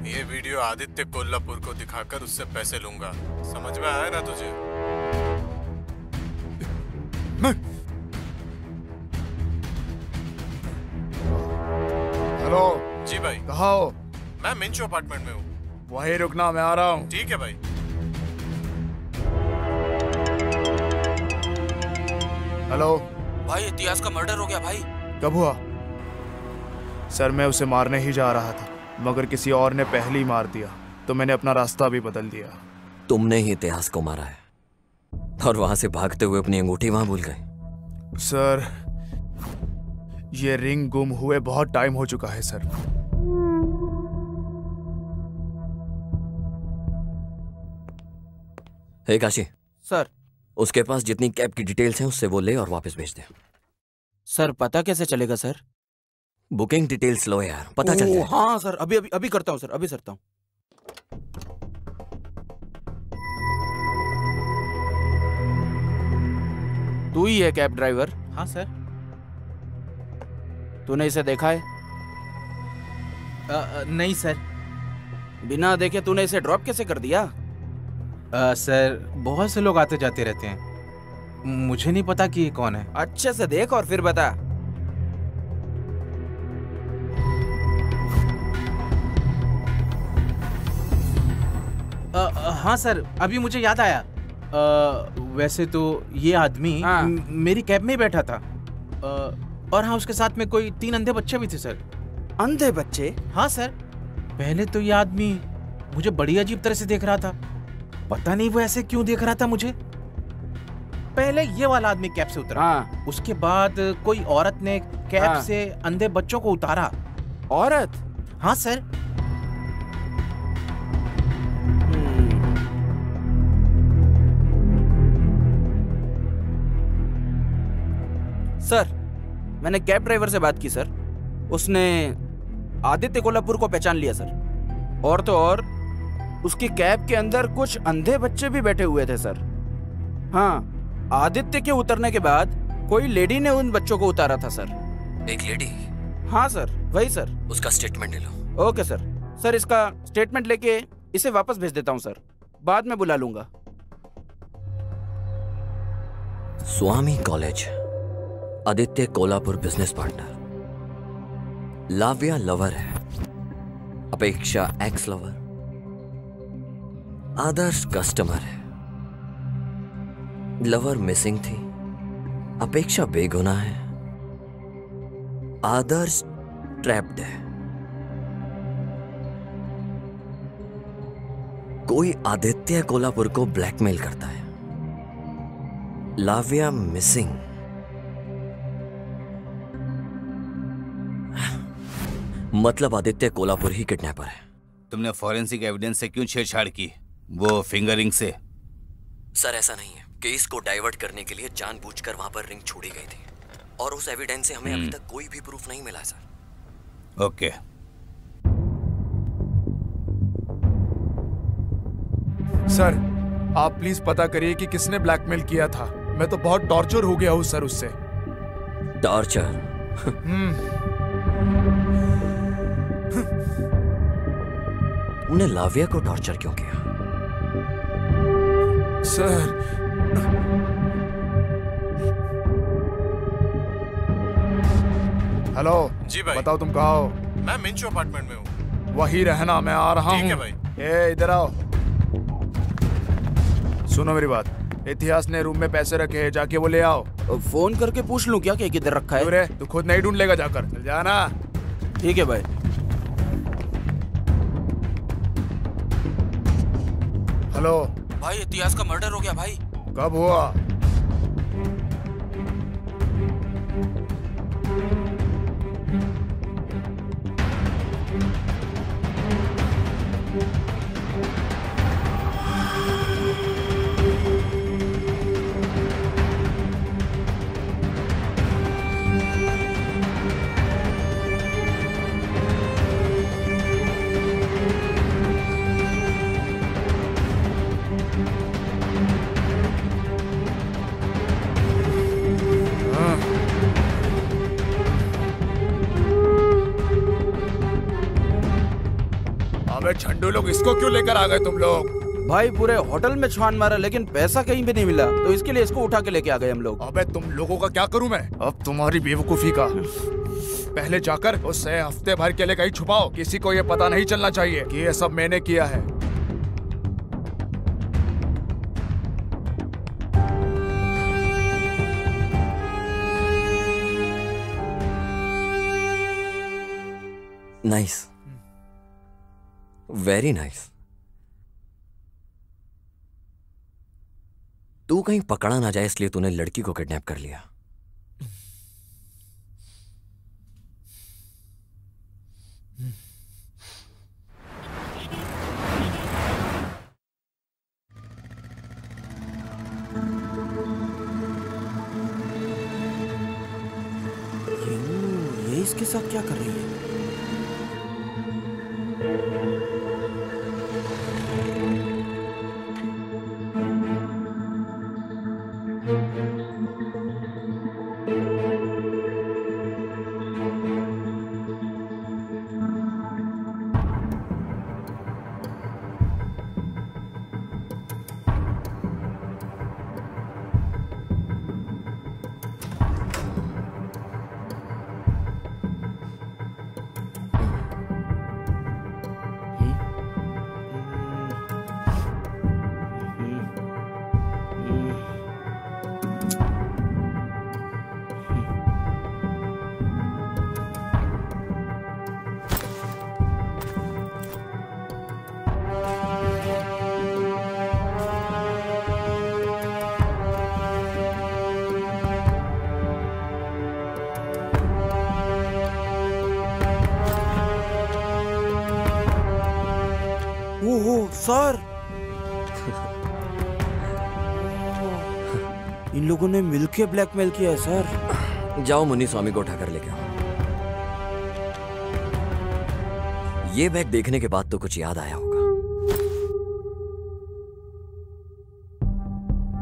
J: ये वीडियो आदित्य कोल्हापुर को दिखाकर उससे पैसे लूँगा। समझ में आया ना तुझे?
E: हेलो
J: जी भाई।
E: कहा हो?
J: मैं मिंचो अपार्टमेंट में हूँ।
E: वही रुकना मैं आ रहा हूँ।
J: ठीक है भाई।
E: हेलो
B: भाई इतिहास का मर्डर हो गया भाई।
E: कब हुआ? सर मैं उसे मारने ही जा रहा था मगर किसी और ने पहले ही मार दिया तो मैंने अपना रास्ता भी बदल दिया।
G: तुमने ही इतिहास को मारा है और वहाँ से भागते हुए अपनी अंगूठी वहाँ भूल गए।
E: सर ये रिंग गुम हुए बहुत टाइम हो चुका है सर।
G: हे काशी।
B: सर
G: उसके पास जितनी कैब की डिटेल्स हैं उससे वो ले और वापस भेज दे।
B: सर पता कैसे चलेगा सर?
G: बुकिंग डिटेल्स लो यार पता चल जाए
B: हाँ सर अभी अभी अभी करता हूँ सर अभी करता हूँ। तू ही है कैब ड्राइवर?
F: हाँ सर।
B: तूने इसे देखा है?
F: अ, नहीं सर।
B: बिना देखे तूने इसे ड्रॉप कैसे कर दिया?
F: अ, सर बहुत से लोग आते जाते रहते हैं। मुझे नहीं पता कि ये कौन है।
B: अच्छे से देख और फिर बता।
F: अ, हाँ सर अभी मुझे याद आया। अ, वैसे तो ये आदमी
B: हाँ।
F: मेरी कैब में ही बैठा था। अ, और हाँ उसके साथ में कोई तीन अंधे बच्चे भी थे सर।
B: अंधे बच्चे?
F: हाँ सर। पहले तो ये आदमी मुझे बड़ी अजीब तरह से देख रहा था। पता नहीं वो ऐसे क्यों देख रहा था मुझे। पहले ये वाला आदमी कैब से उतरा।
B: हाँ।
F: उसके बाद कोई औरत ने कैब
B: हाँ।
F: से अंधे बच्चों को उतारा।
B: औरत?
F: हाँ सर।
B: सर मैंने कैब ड्राइवर से बात की सर। उसने आदित्य कोल्हापुर को पहचान लिया सर। और तो और? उसकी कैब के अंदर कुछ अंधे बच्चे भी बैठे हुए थे सर। हाँ आदित्य के उतरने के बाद कोई लेडी ने उन बच्चों को उतारा था सर।
G: एक लेडी?
B: हाँ सर वही सर।
G: उसका स्टेटमेंट ले लो।
B: Okay sir. सर इसका स्टेटमेंट लेके इसे वापस भेज देता हूँ सर। बाद में बुला लूँगा।
G: Swami college Aditya Kolhapur business partner Lavya lover है Apeksha ex lover Adarsh customer है। लवर मिसिंग थी। अपेक्षा बेगुनाह है। आदर्श ट्रैप्ड है। कोई आदित्य कोल्हापुर को ब्लैकमेल करता है। लाव्या मिसिंग मतलब आदित्य कोल्हापुर ही किडनैपर है।
H: तुमने फॉरेंसिक एविडेंस से क्यों छेड़छाड़ की? वो फिंगरिंग से।
G: सर ऐसा नहीं है केस को डाइवर्ट करने के लिए जानबूझकर वहाँ पर रिंग छोड़ी गई थी। और उस एविडेंस से हमें अभी
H: हम्म।
G: तक कोई भी प्रूफ नहीं मिला सर।
H: ओके
E: सर आप प्लीज़ पता करिए कि किसने ब्लैकमेल किया था। मैं तो बहुत टॉर्चर हो गया हूँ सर उससे।
G: टॉर्चर
E: हम्म।
G: तुमने लाविया को टॉर्चर क्यों किया?
E: सर। हेलो।
J: जी भाई।
E: बताओ तुम कहाँ हो?
J: मैं मिंचो अपार्टमेंट में हूँ।
E: वही रहना मैं आ रहा
J: ठीक है भाई।
E: ए इधर आओ। सुनो मेरी बात। इतिहास ने रूम में पैसे रखे हैं जाके वो ले आओ।
B: फ़ोन करके पूछ लूँ क्या? कि किधर रखा है?
E: रे तू खुद नहीं ढूंढ लेगा जाकर। जाना
B: ठीक है भाई।
E: हेलो।
B: भाई इतिहास का मर्डर हो गया भाई।
E: कब हुआ? लोग इसको क्यों लेकर आ गए तुम लोग?
B: भाई पूरे होटल में छान मारा लेकिन पैसा कहीं भी नहीं मिला। तो इसके लिए इसको उठा के लेके आ गए हम लोग।
E: अबे तुम लोगों का क्या करूँ मैं? अब तुम्हारी बेवकूफ़ी का। पहले जाकर उससे हफ़्ते भर के लिए कहीं छुपाओ। किसी को ये पता नहीं चलना चाहिए कि ये सब मैंने किया है।
G: नाइस वेरी नाइस तू कहीं पकड़ा ना जाए इसलिए तूने लड़की को किडनैप कर लिया।
B: ब्लैकमेल किया है सर।
G: जाओ मुन्नी स्वामी को उठाकर लेके आओ। ये बैग देखने के बाद तो कुछ याद आया होगा।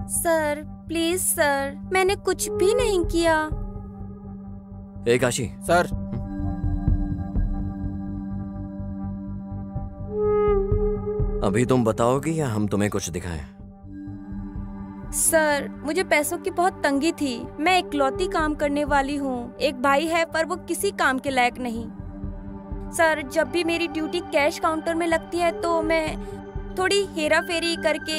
I: सर प्लीज़ सर मैंने कुछ भी नहीं किया।
G: ए काशी।
B: सर।
G: अभी तुम बताओगी या हम तुम्हें कुछ दिखाएँ?
I: सर मुझे पैसों की बहुत तंगी थी। मैं इकलौती काम करने वाली हूँ। एक भाई है पर वो किसी काम के लायक नहीं। सर जब भी मेरी ड्यूटी कैश काउंटर में लगती है तो मैं थोड़ी हेरा फेरी करके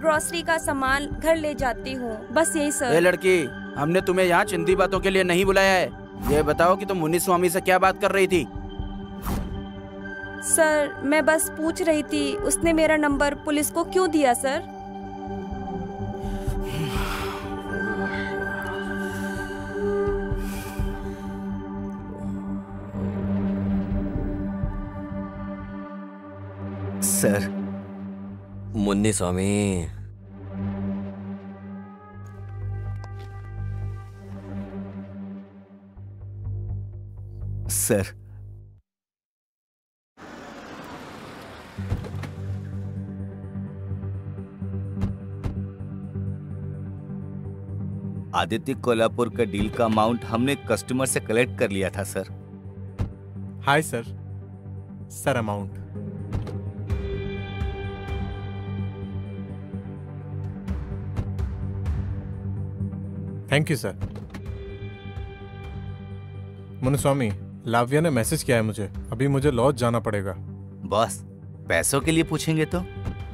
I: ग्रोसरी का सामान घर ले जाती हूँ। बस यही सर।
B: ए लड़की हमने तुम्हें यहाँ चिंदी बातों के लिए नहीं बुलाया है। ये बताओ कि तुम मुनि स्वामी से क्या बात कर रही थी?
I: सर मैं बस पूछ रही थी उसने मेरा नंबर पुलिस को क्यों दिया sir?
H: Sir.
G: Munni Swami.
H: Sir. Aditya Kolhapur का डील का अमाउंट हमने कस्टमर से कलेक्ट कर लिया था sir.
J: Hi sir sir amount thank you sir Munuswamy Lavya ने मैसेज किया है मुझे। अभी मुझे लॉज जाना पड़ेगा।
H: बॉस पैसों के लिए पूछेंगे तो?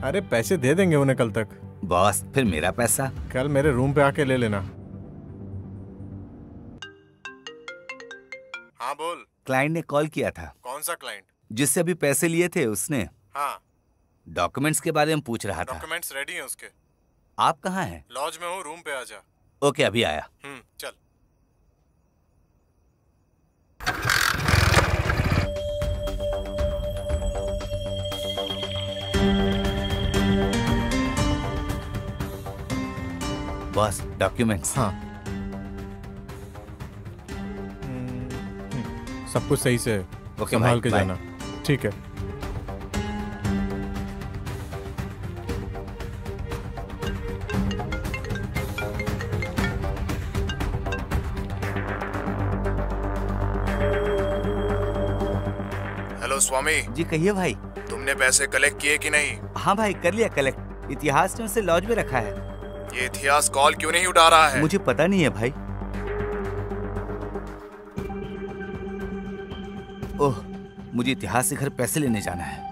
J: अरे पैसे दे देंगे उन्हें कल तक।
H: बॉस फिर मेरा पैसा?
J: कल मेरे रूम पे आके ले लेना। हाँ बोल।
H: क्लाइंट ने कॉल किया था।
J: कौन सा क्लाइंट
H: जिससे अभी पैसे लिए थे उसने।
J: हाँ।
H: डॉक्यूमेंट्स के बारे में पूछ रहा था।
J: डॉक्यूमेंट्स रेडी हैं उसके।
H: आप कहाँ हैं?
J: लॉज में हूँ रूम पे आ जा।
H: ओके अभी आया।
J: हम्म चल।
H: बॉस डॉक्यूमेंट्स
J: हाँ। सब कुछ सही से
H: ओके,
J: संभाल के जाना। ठीक है।
E: स्वामी
H: जी कहिए भाई।
E: तुमने पैसे कलेक्ट किए कि नहीं?
H: हाँ भाई कर लिया कलेक्ट इतिहास ने उसे लॉज में रखा है।
E: ये इतिहास कॉल क्यों नहीं उठा रहा है?
H: मुझे पता नहीं है भाई। ओह मुझे इतिहास से घर पैसे लेने जाना है।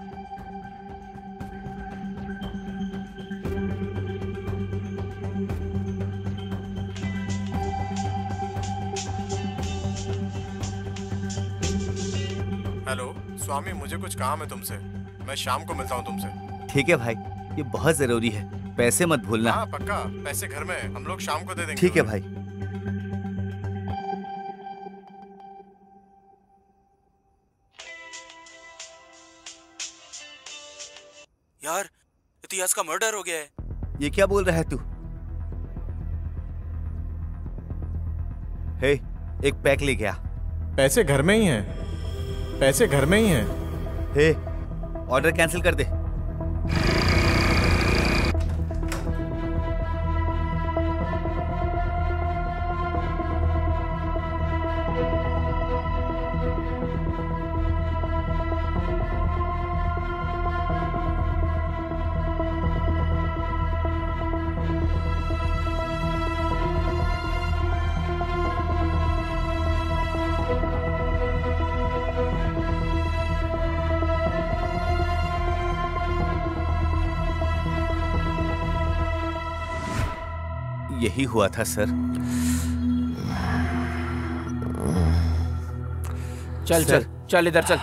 J: स्वामी मुझे कुछ काम है तुमसे। मैं शाम को मिलता हूँ तुमसे।
H: ठीक है भाई ये बहुत ज़रूरी है। पैसे मत भूलना।
J: हाँ पक्का पैसे घर में हम लोग शाम को दे देंगे
H: ठीक है भाई
B: यार इतिहास का मर्डर हो गया है।
H: ये क्या बोल रहा है तू? हे एक पैक ले गया
J: पैसे घर में ही हैं। पैसे घर में ही हैं।
H: हे ऑर्डर कैंसिल कर दे। यही हुआ था सर।
B: चल सर, चल चल इधर चल।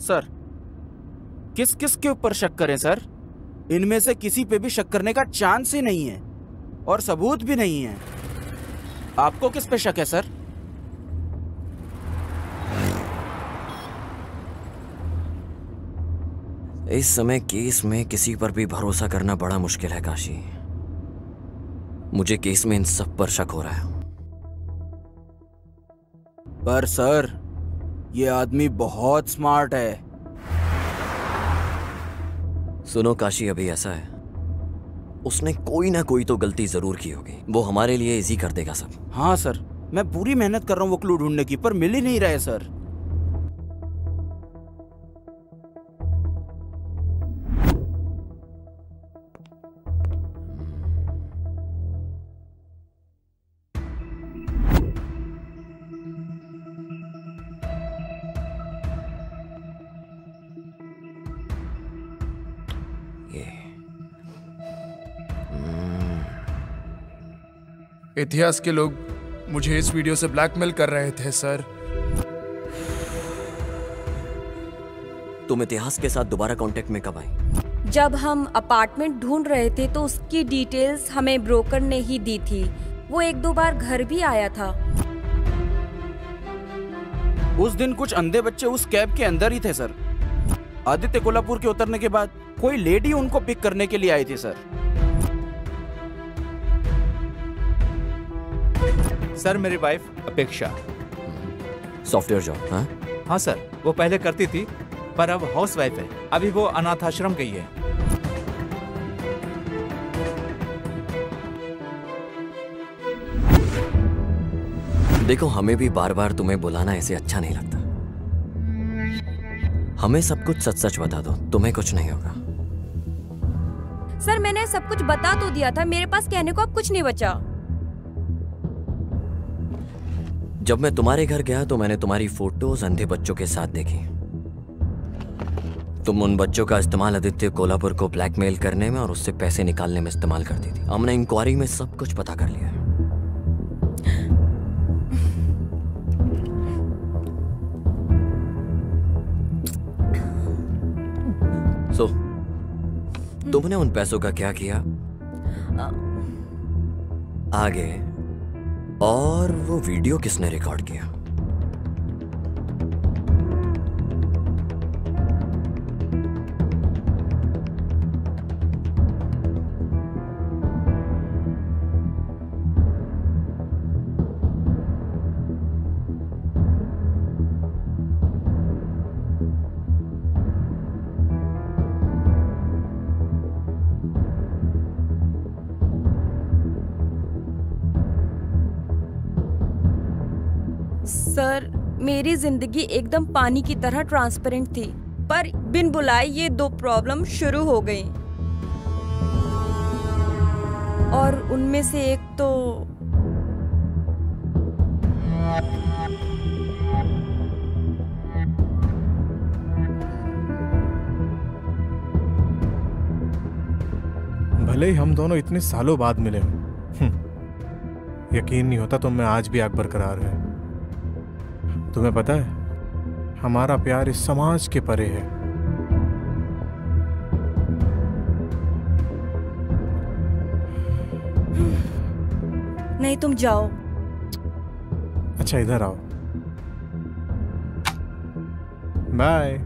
B: सर किस किस के ऊपर शक करें सर? इनमें से किसी पे भी शक करने का चांस ही नहीं है और सबूत भी नहीं है। आपको किस पे शक है सर?
G: इस समय केस में किसी पर भी भरोसा करना बड़ा मुश्किल है काशी। मुझे केस में इन सब पर शक हो रहा है।
B: पर सर ये आदमी बहुत स्मार्ट है।
G: सुनो काशी अभी ऐसा है। उसने कोई ना कोई तो गलती ज़रूर की होगी। वो हमारे लिए इजी कर देगा सब।
B: हाँ सर। मैं पूरी मेहनत कर रहा हूँ वो क्लू ढूँढने की पर मिल ही नहीं रहे सर।
E: इतिहास के लोग मुझे इस वीडियो से ब्लैकमेल कर रहे थे सर।
G: तुम इतिहास के साथ दोबारा कांटेक्ट में कब आई
I: जब हम अपार्टमेंट ढूंढ रहे थे तो उसकी डिटेल्स हमें ब्रोकर ने ही दी थी। वो एक दो बार घर भी आया था।
B: उस दिन कुछ अंधे बच्चे उस कैब के अंदर ही थे सर। आदित्य कोल्हापुर के उतरने के बाद कोई लेडी उनको पिक करने के लिए आई थी सर।
D: सर मेरी वाइफ अपेक्षा।
G: सॉफ्टवेयर जॉब हाँ?
D: हाँ सर वो पहले करती थी पर अब हाउस वाइफ है। अभी वो अनाथ आश्रम गई है।
G: देखो हमें भी बार बार तुम्हें बुलाना ऐसे अच्छा नहीं लगता। हमें सब कुछ सच सच बता दो तुम्हें कुछ नहीं होगा।
I: सर मैंने सब कुछ बता तो दिया था मेरे पास कहने को अब कुछ नहीं बचा।
G: जब मैं तुम्हारे घर गया तो मैंने तुम्हारी फ़ोटोज़ अंधे बच्चों के साथ देखी। तुम उन बच्चों का इस्तेमाल आदित्य कोल्हापुर को ब्लैकमेल करने में और उससे पैसे निकालने में इस्तेमाल करती थी। हमने इंक्वायरी में सब कुछ पता कर लिया। है सो तुमने उन पैसों का क्या किया? आगे। और वो वीडियो किसने रिकॉर्ड किया?
I: ज़िंदगी एकदम पानी की तरह ट्रांसपेरेंट थी पर बिन बुलाए ये दो प्रॉब्लम शुरू हो गई। और उनमें से एक तो
J: भले ही हम दोनों इतने सालों बाद मिले हों। हम्म, यकीन नहीं होता तुम में आज भी आग बरकरार है। तुम्हें पता है हमारा प्यार इस समाज के परे है।
I: नहीं तुम जाओ।
J: अच्छा इधर आओ। बाय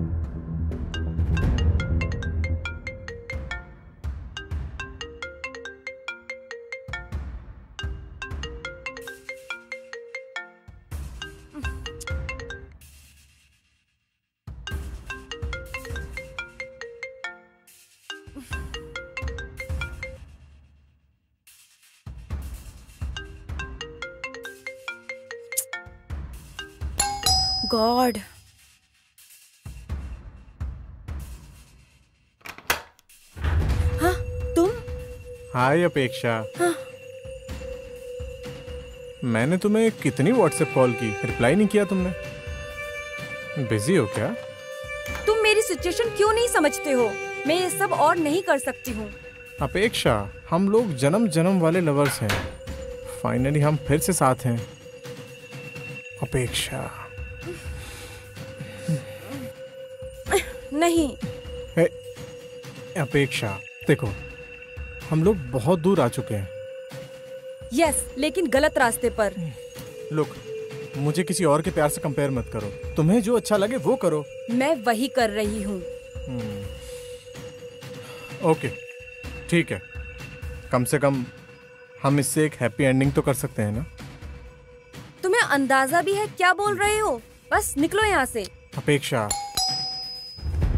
J: हाय अपेक्षा।
I: हाँ
J: मैंने तुम्हें कितनी व्हाट्सएप कॉल की? रिप्लाई नहीं किया तुमने। बिज़ी हो क्या?
I: तुम मेरी सिचुएशन क्यों नहीं समझते हो? मैं ये सब और नहीं कर सकती हूँ।
J: अपेक्षा हम लोग जन्म जन्म वाले लवर्स हैं। फाइनली हम फिर से साथ हैं। अपेक्षा।
I: नहीं।
J: ए, अपेक्षा देखो हम लोग बहुत दूर आ चुके हैं।
I: यस लेकिन गलत रास्ते पर।
J: लुक मुझे किसी और के प्यार से कंपेयर मत करो। तुम्हें जो अच्छा लगे वो करो।
I: मैं वही कर रही हूँ।
J: हम्म, ओके ठीक है। कम से कम हम इससे एक हैप्पी एंडिंग तो कर सकते हैं ना?
I: तुम्हें अंदाज़ा भी है क्या बोल रहे हो? बस निकलो यहाँ से।
J: अपेक्षा।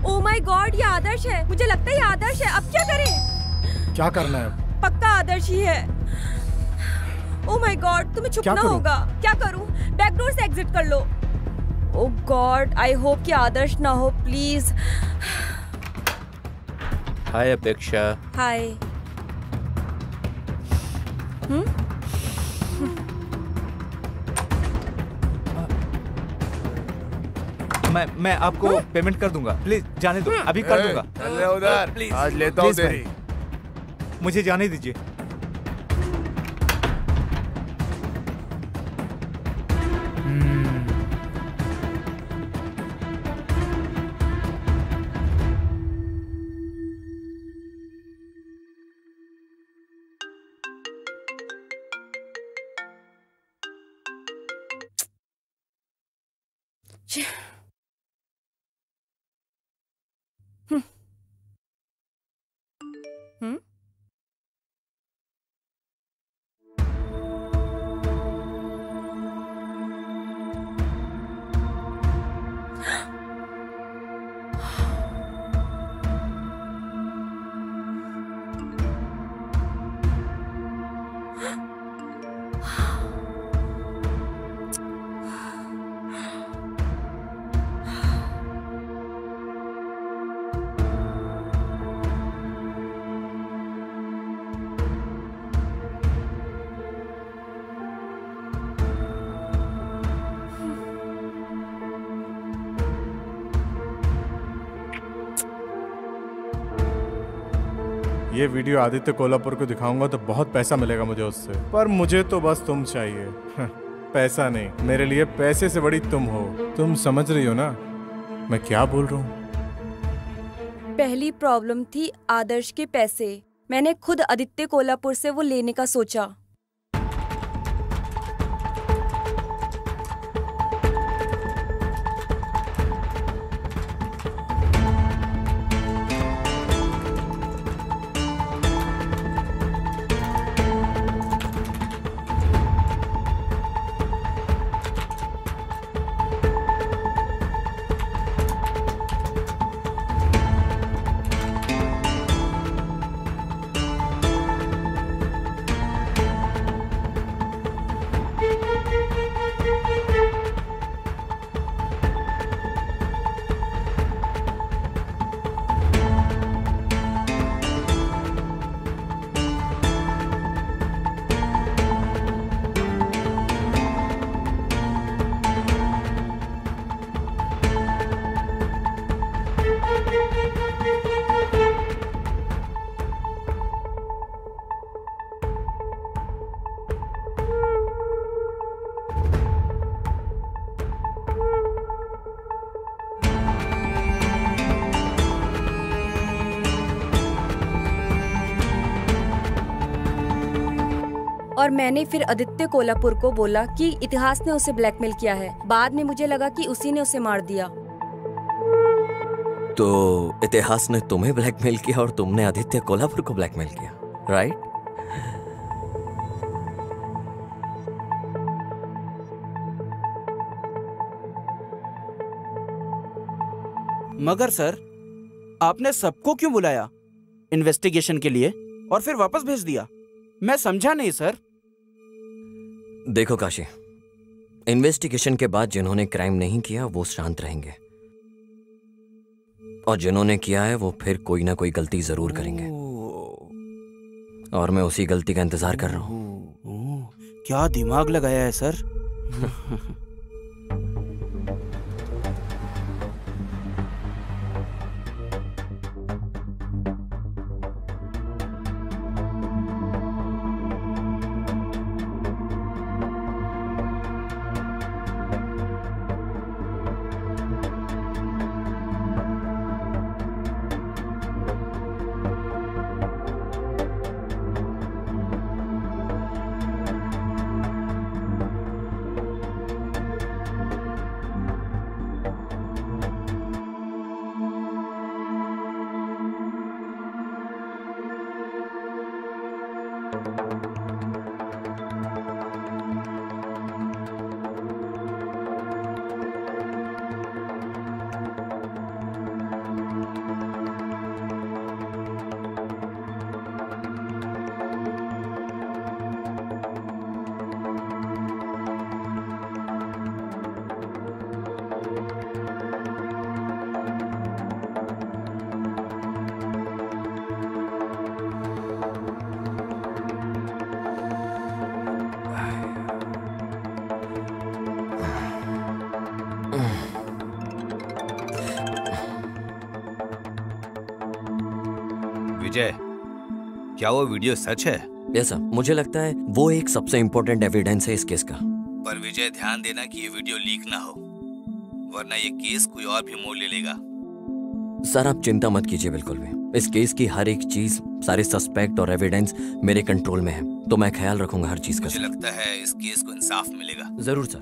I: ओ माय गॉड ये आदर्श है। मुझे लगता है ये आदर्श है। अब क्या करें?
J: क्या करना है?
I: पक्का आदर्श ही है। ओ माय गॉड तुम्हें छुपना होगा। क्या करूँ? बैक डोर से एग्जिट कर लो। ओ गॉड आई होप कि आदर्श ना हो प्लीज़
G: हाय अपेक्षा।
I: हाय हम्म
D: मैं मैं आपको पेमेंट कर दूँगा। प्लीज़ जाने दो। अभी कर दूँगा।
E: उधर।
D: प्लीज़
E: आज लेता हूँ तेरी।
D: मुझे जाने दीजिए।
J: ये वीडियो आदित्य कोल्हापुर को दिखाऊँगा तो बहुत पैसा मिलेगा मुझे उससे। पर मुझे तो बस तुम चाहिए। पैसा नहीं, मेरे लिए पैसे से बड़ी तुम हो। तुम समझ रही हो ना? मैं क्या बोल रहा हूँ?
I: पहली प्रॉब्लम थी आदर्श के पैसे। मैंने खुद आदित्य कोल्हापुर से वो लेने का सोचा। मैंने फिर आदित्य कोल्हापुर को बोला कि इतिहास ने उसे ब्लैकमेल किया है। बाद में मुझे लगा कि उसी ने उसे मार दिया।
G: तो इतिहास ने तुम्हें ब्लैकमेल किया और तुमने आदित्य कोल्हापुर को ब्लैकमेल किया राइट
B: मगर सर आपने सबको क्यों बुलाया? इन्वेस्टिगेशन के लिए और फिर वापस भेज दिया। मैं समझा नहीं सर।
G: देखो काशी इन्वेस्टिगेशन के बाद जिन्होंने क्राइम नहीं किया वो शांत रहेंगे। और जिन्होंने किया है वो फिर कोई ना कोई गलती ज़रूर करेंगे। और मैं उसी गलती का इंतज़ार कर रहा हूँ।
B: क्या दिमाग लगाया है सर?
H: वो वीडियो सच है?
G: ऐसा मुझे लगता है वो एक सबसे इंपॉर्टेंट एविडेंस है इस केस का।
H: पर विजय ध्यान देना कि ये वीडियो लीक ना हो वरना ये केस कोई और भी मोड़ ले लेगा।
G: सर आप चिंता मत कीजिए बिल्कुल भी। इस केस की हर एक चीज़ सारे सस्पेक्ट और एविडेंस मेरे कंट्रोल में है। तो मैं ख्याल रखूँगा हर चीज़ का।
H: मुझे लगता है इस केस को इंसाफ मिलेगा।
G: ज़रूर सर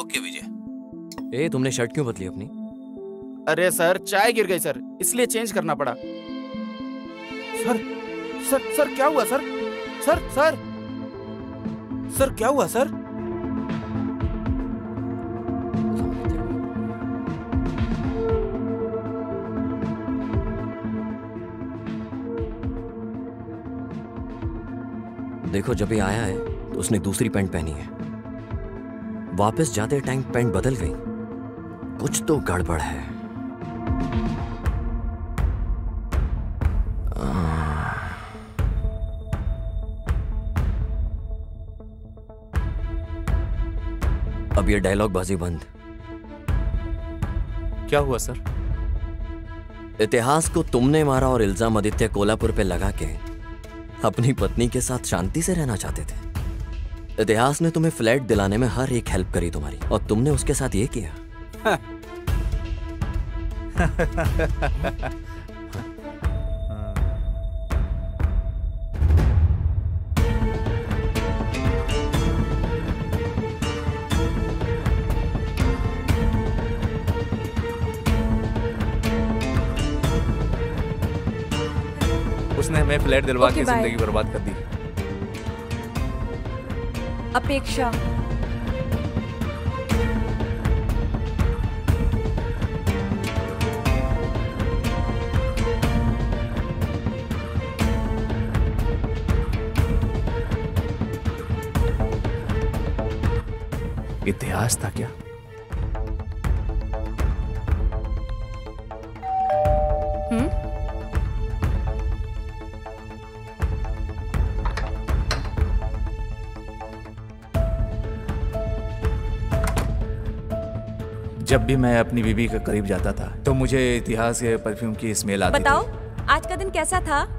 H: ओके विजय।
G: ए तुमने शर्ट क्यों बदली अपनी?
B: अरे सर चाय गिर गई सर इसलिए चेंज करना पड़ा। सर सर सर, क्या हुआ, सर? Sir sir! सर, क्या हुआ, सर?
G: देखो, जब ये आया है तो उसने दूसरी पैंट पहनी है। वापस जाते टाइम पैंट बदल गई। कुछ तो गड़बड़ है। अब ये डायलॉग बाजी बंद।
D: क्या हुआ सर?
G: इतिहास को तुमने मारा और इल्ज़ाम आदित्य कोल्हापुर पे लगा के अपनी पत्नी के साथ शांति से रहना चाहते थे। इतिहास ने तुम्हें फ्लैट दिलाने में हर एक हेल्प करी तुम्हारी और तुमने उसके साथ ये किया।
D: हमें फ्लैट दिलवा
I: Okay,
D: के ज़िंदगी बर्बाद कर दी।
I: अपेक्षा।
D: इतिहास था क्या? जब भी मैं अपनी बीबी के करीब जाता था तो मुझे इतिहास के परफ्यूम की स्मेल आती
I: बताओ, आज का दिन कैसा था?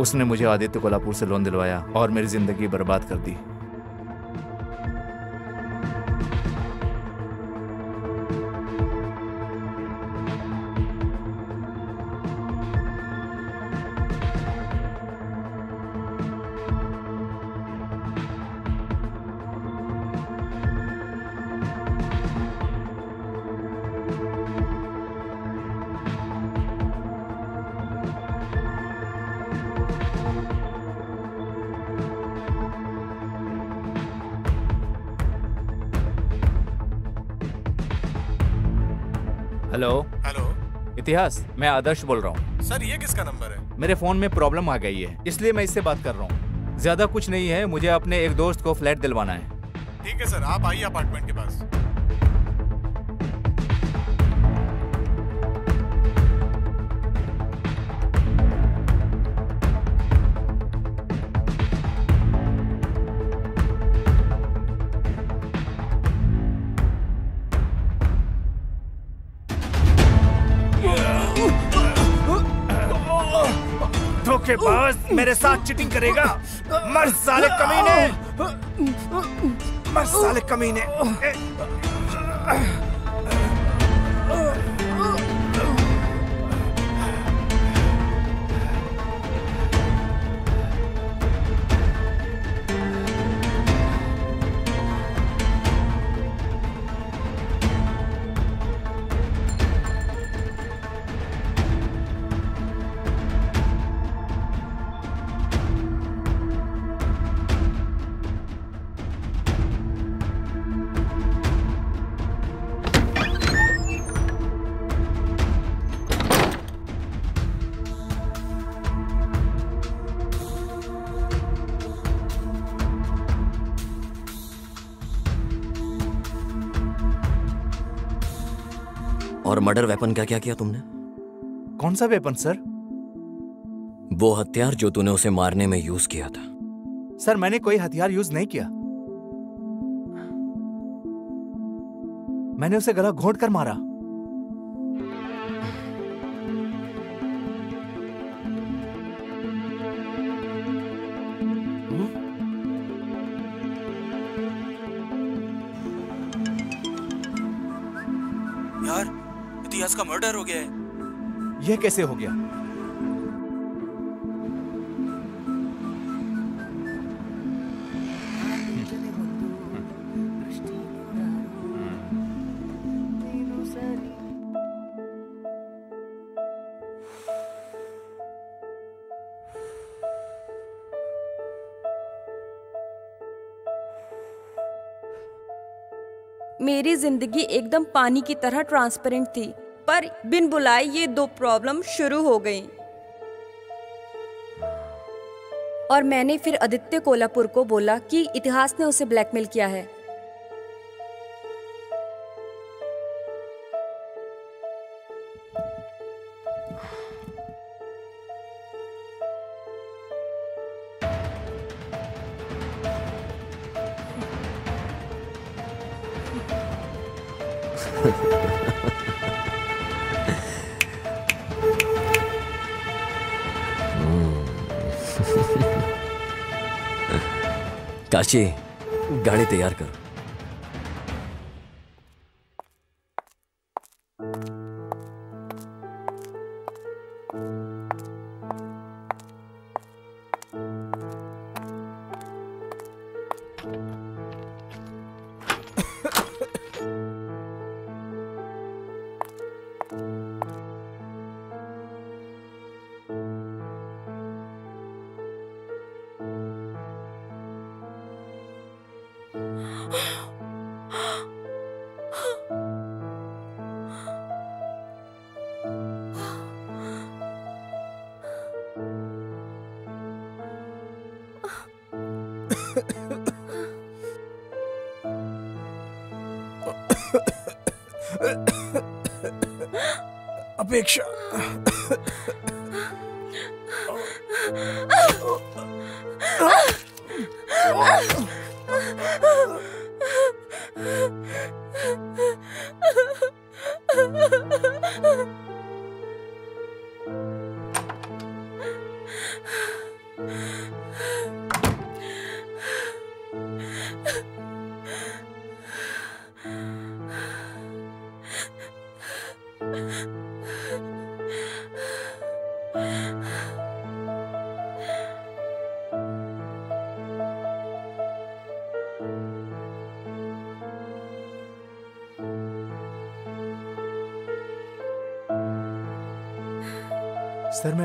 D: उसने मुझे आदित्य कोल्हापुर से लोन दिलवाया और मेरी ज़िंदगी बर्बाद कर दी। इतिहास मैं आदर्श बोल रहा हूँ।
J: सर ये किसका नंबर है?
D: मेरे फ़ोन में प्रॉब्लम आ गई है इसलिए मैं इससे बात कर रहा हूँ। ज़्यादा कुछ नहीं है मुझे अपने एक दोस्त को फ्लैट दिलवाना है।
J: ठीक है सर आप आइए अपार्टमेंट के
D: चीटिंग करेगा। मर साले कमीने। मर साले कमीने।
G: मर्डर वेपन का क्या किया तुमने?
D: कौन सा वेपन सर?
G: वो हथियार जो तूने उसे मारने में यूज़ किया था।
D: सर मैंने कोई हथियार यूज़ नहीं किया। मैंने उसे गला घोंट कर मारा।
B: मर्डर हो गया है।
D: यह कैसे हो गया?
I: मेरी ज़िंदगी एकदम पानी की तरह ट्रांसपेरेंट थी। पर बिन बुलाए ये दो प्रॉब्लम शुरू हो गई। और मैंने फिर आदित्य कोल्हापुर को बोला कि इतिहास ने उसे ब्लैकमेल किया है।
G: काशी गाड़ी तैयार कर.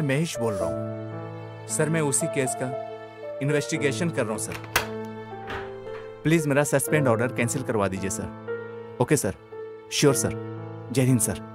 D: महेश बोल रहा हूँ। सर, मैं उसी केस का इन्वेस्टिगेशन कर रहा हूँ, सर। प्लीज़ मेरा सस्पेंड ऑर्डर कैंसिल करवा दीजिए, sir. Okay sir sure sir Jai Hind sir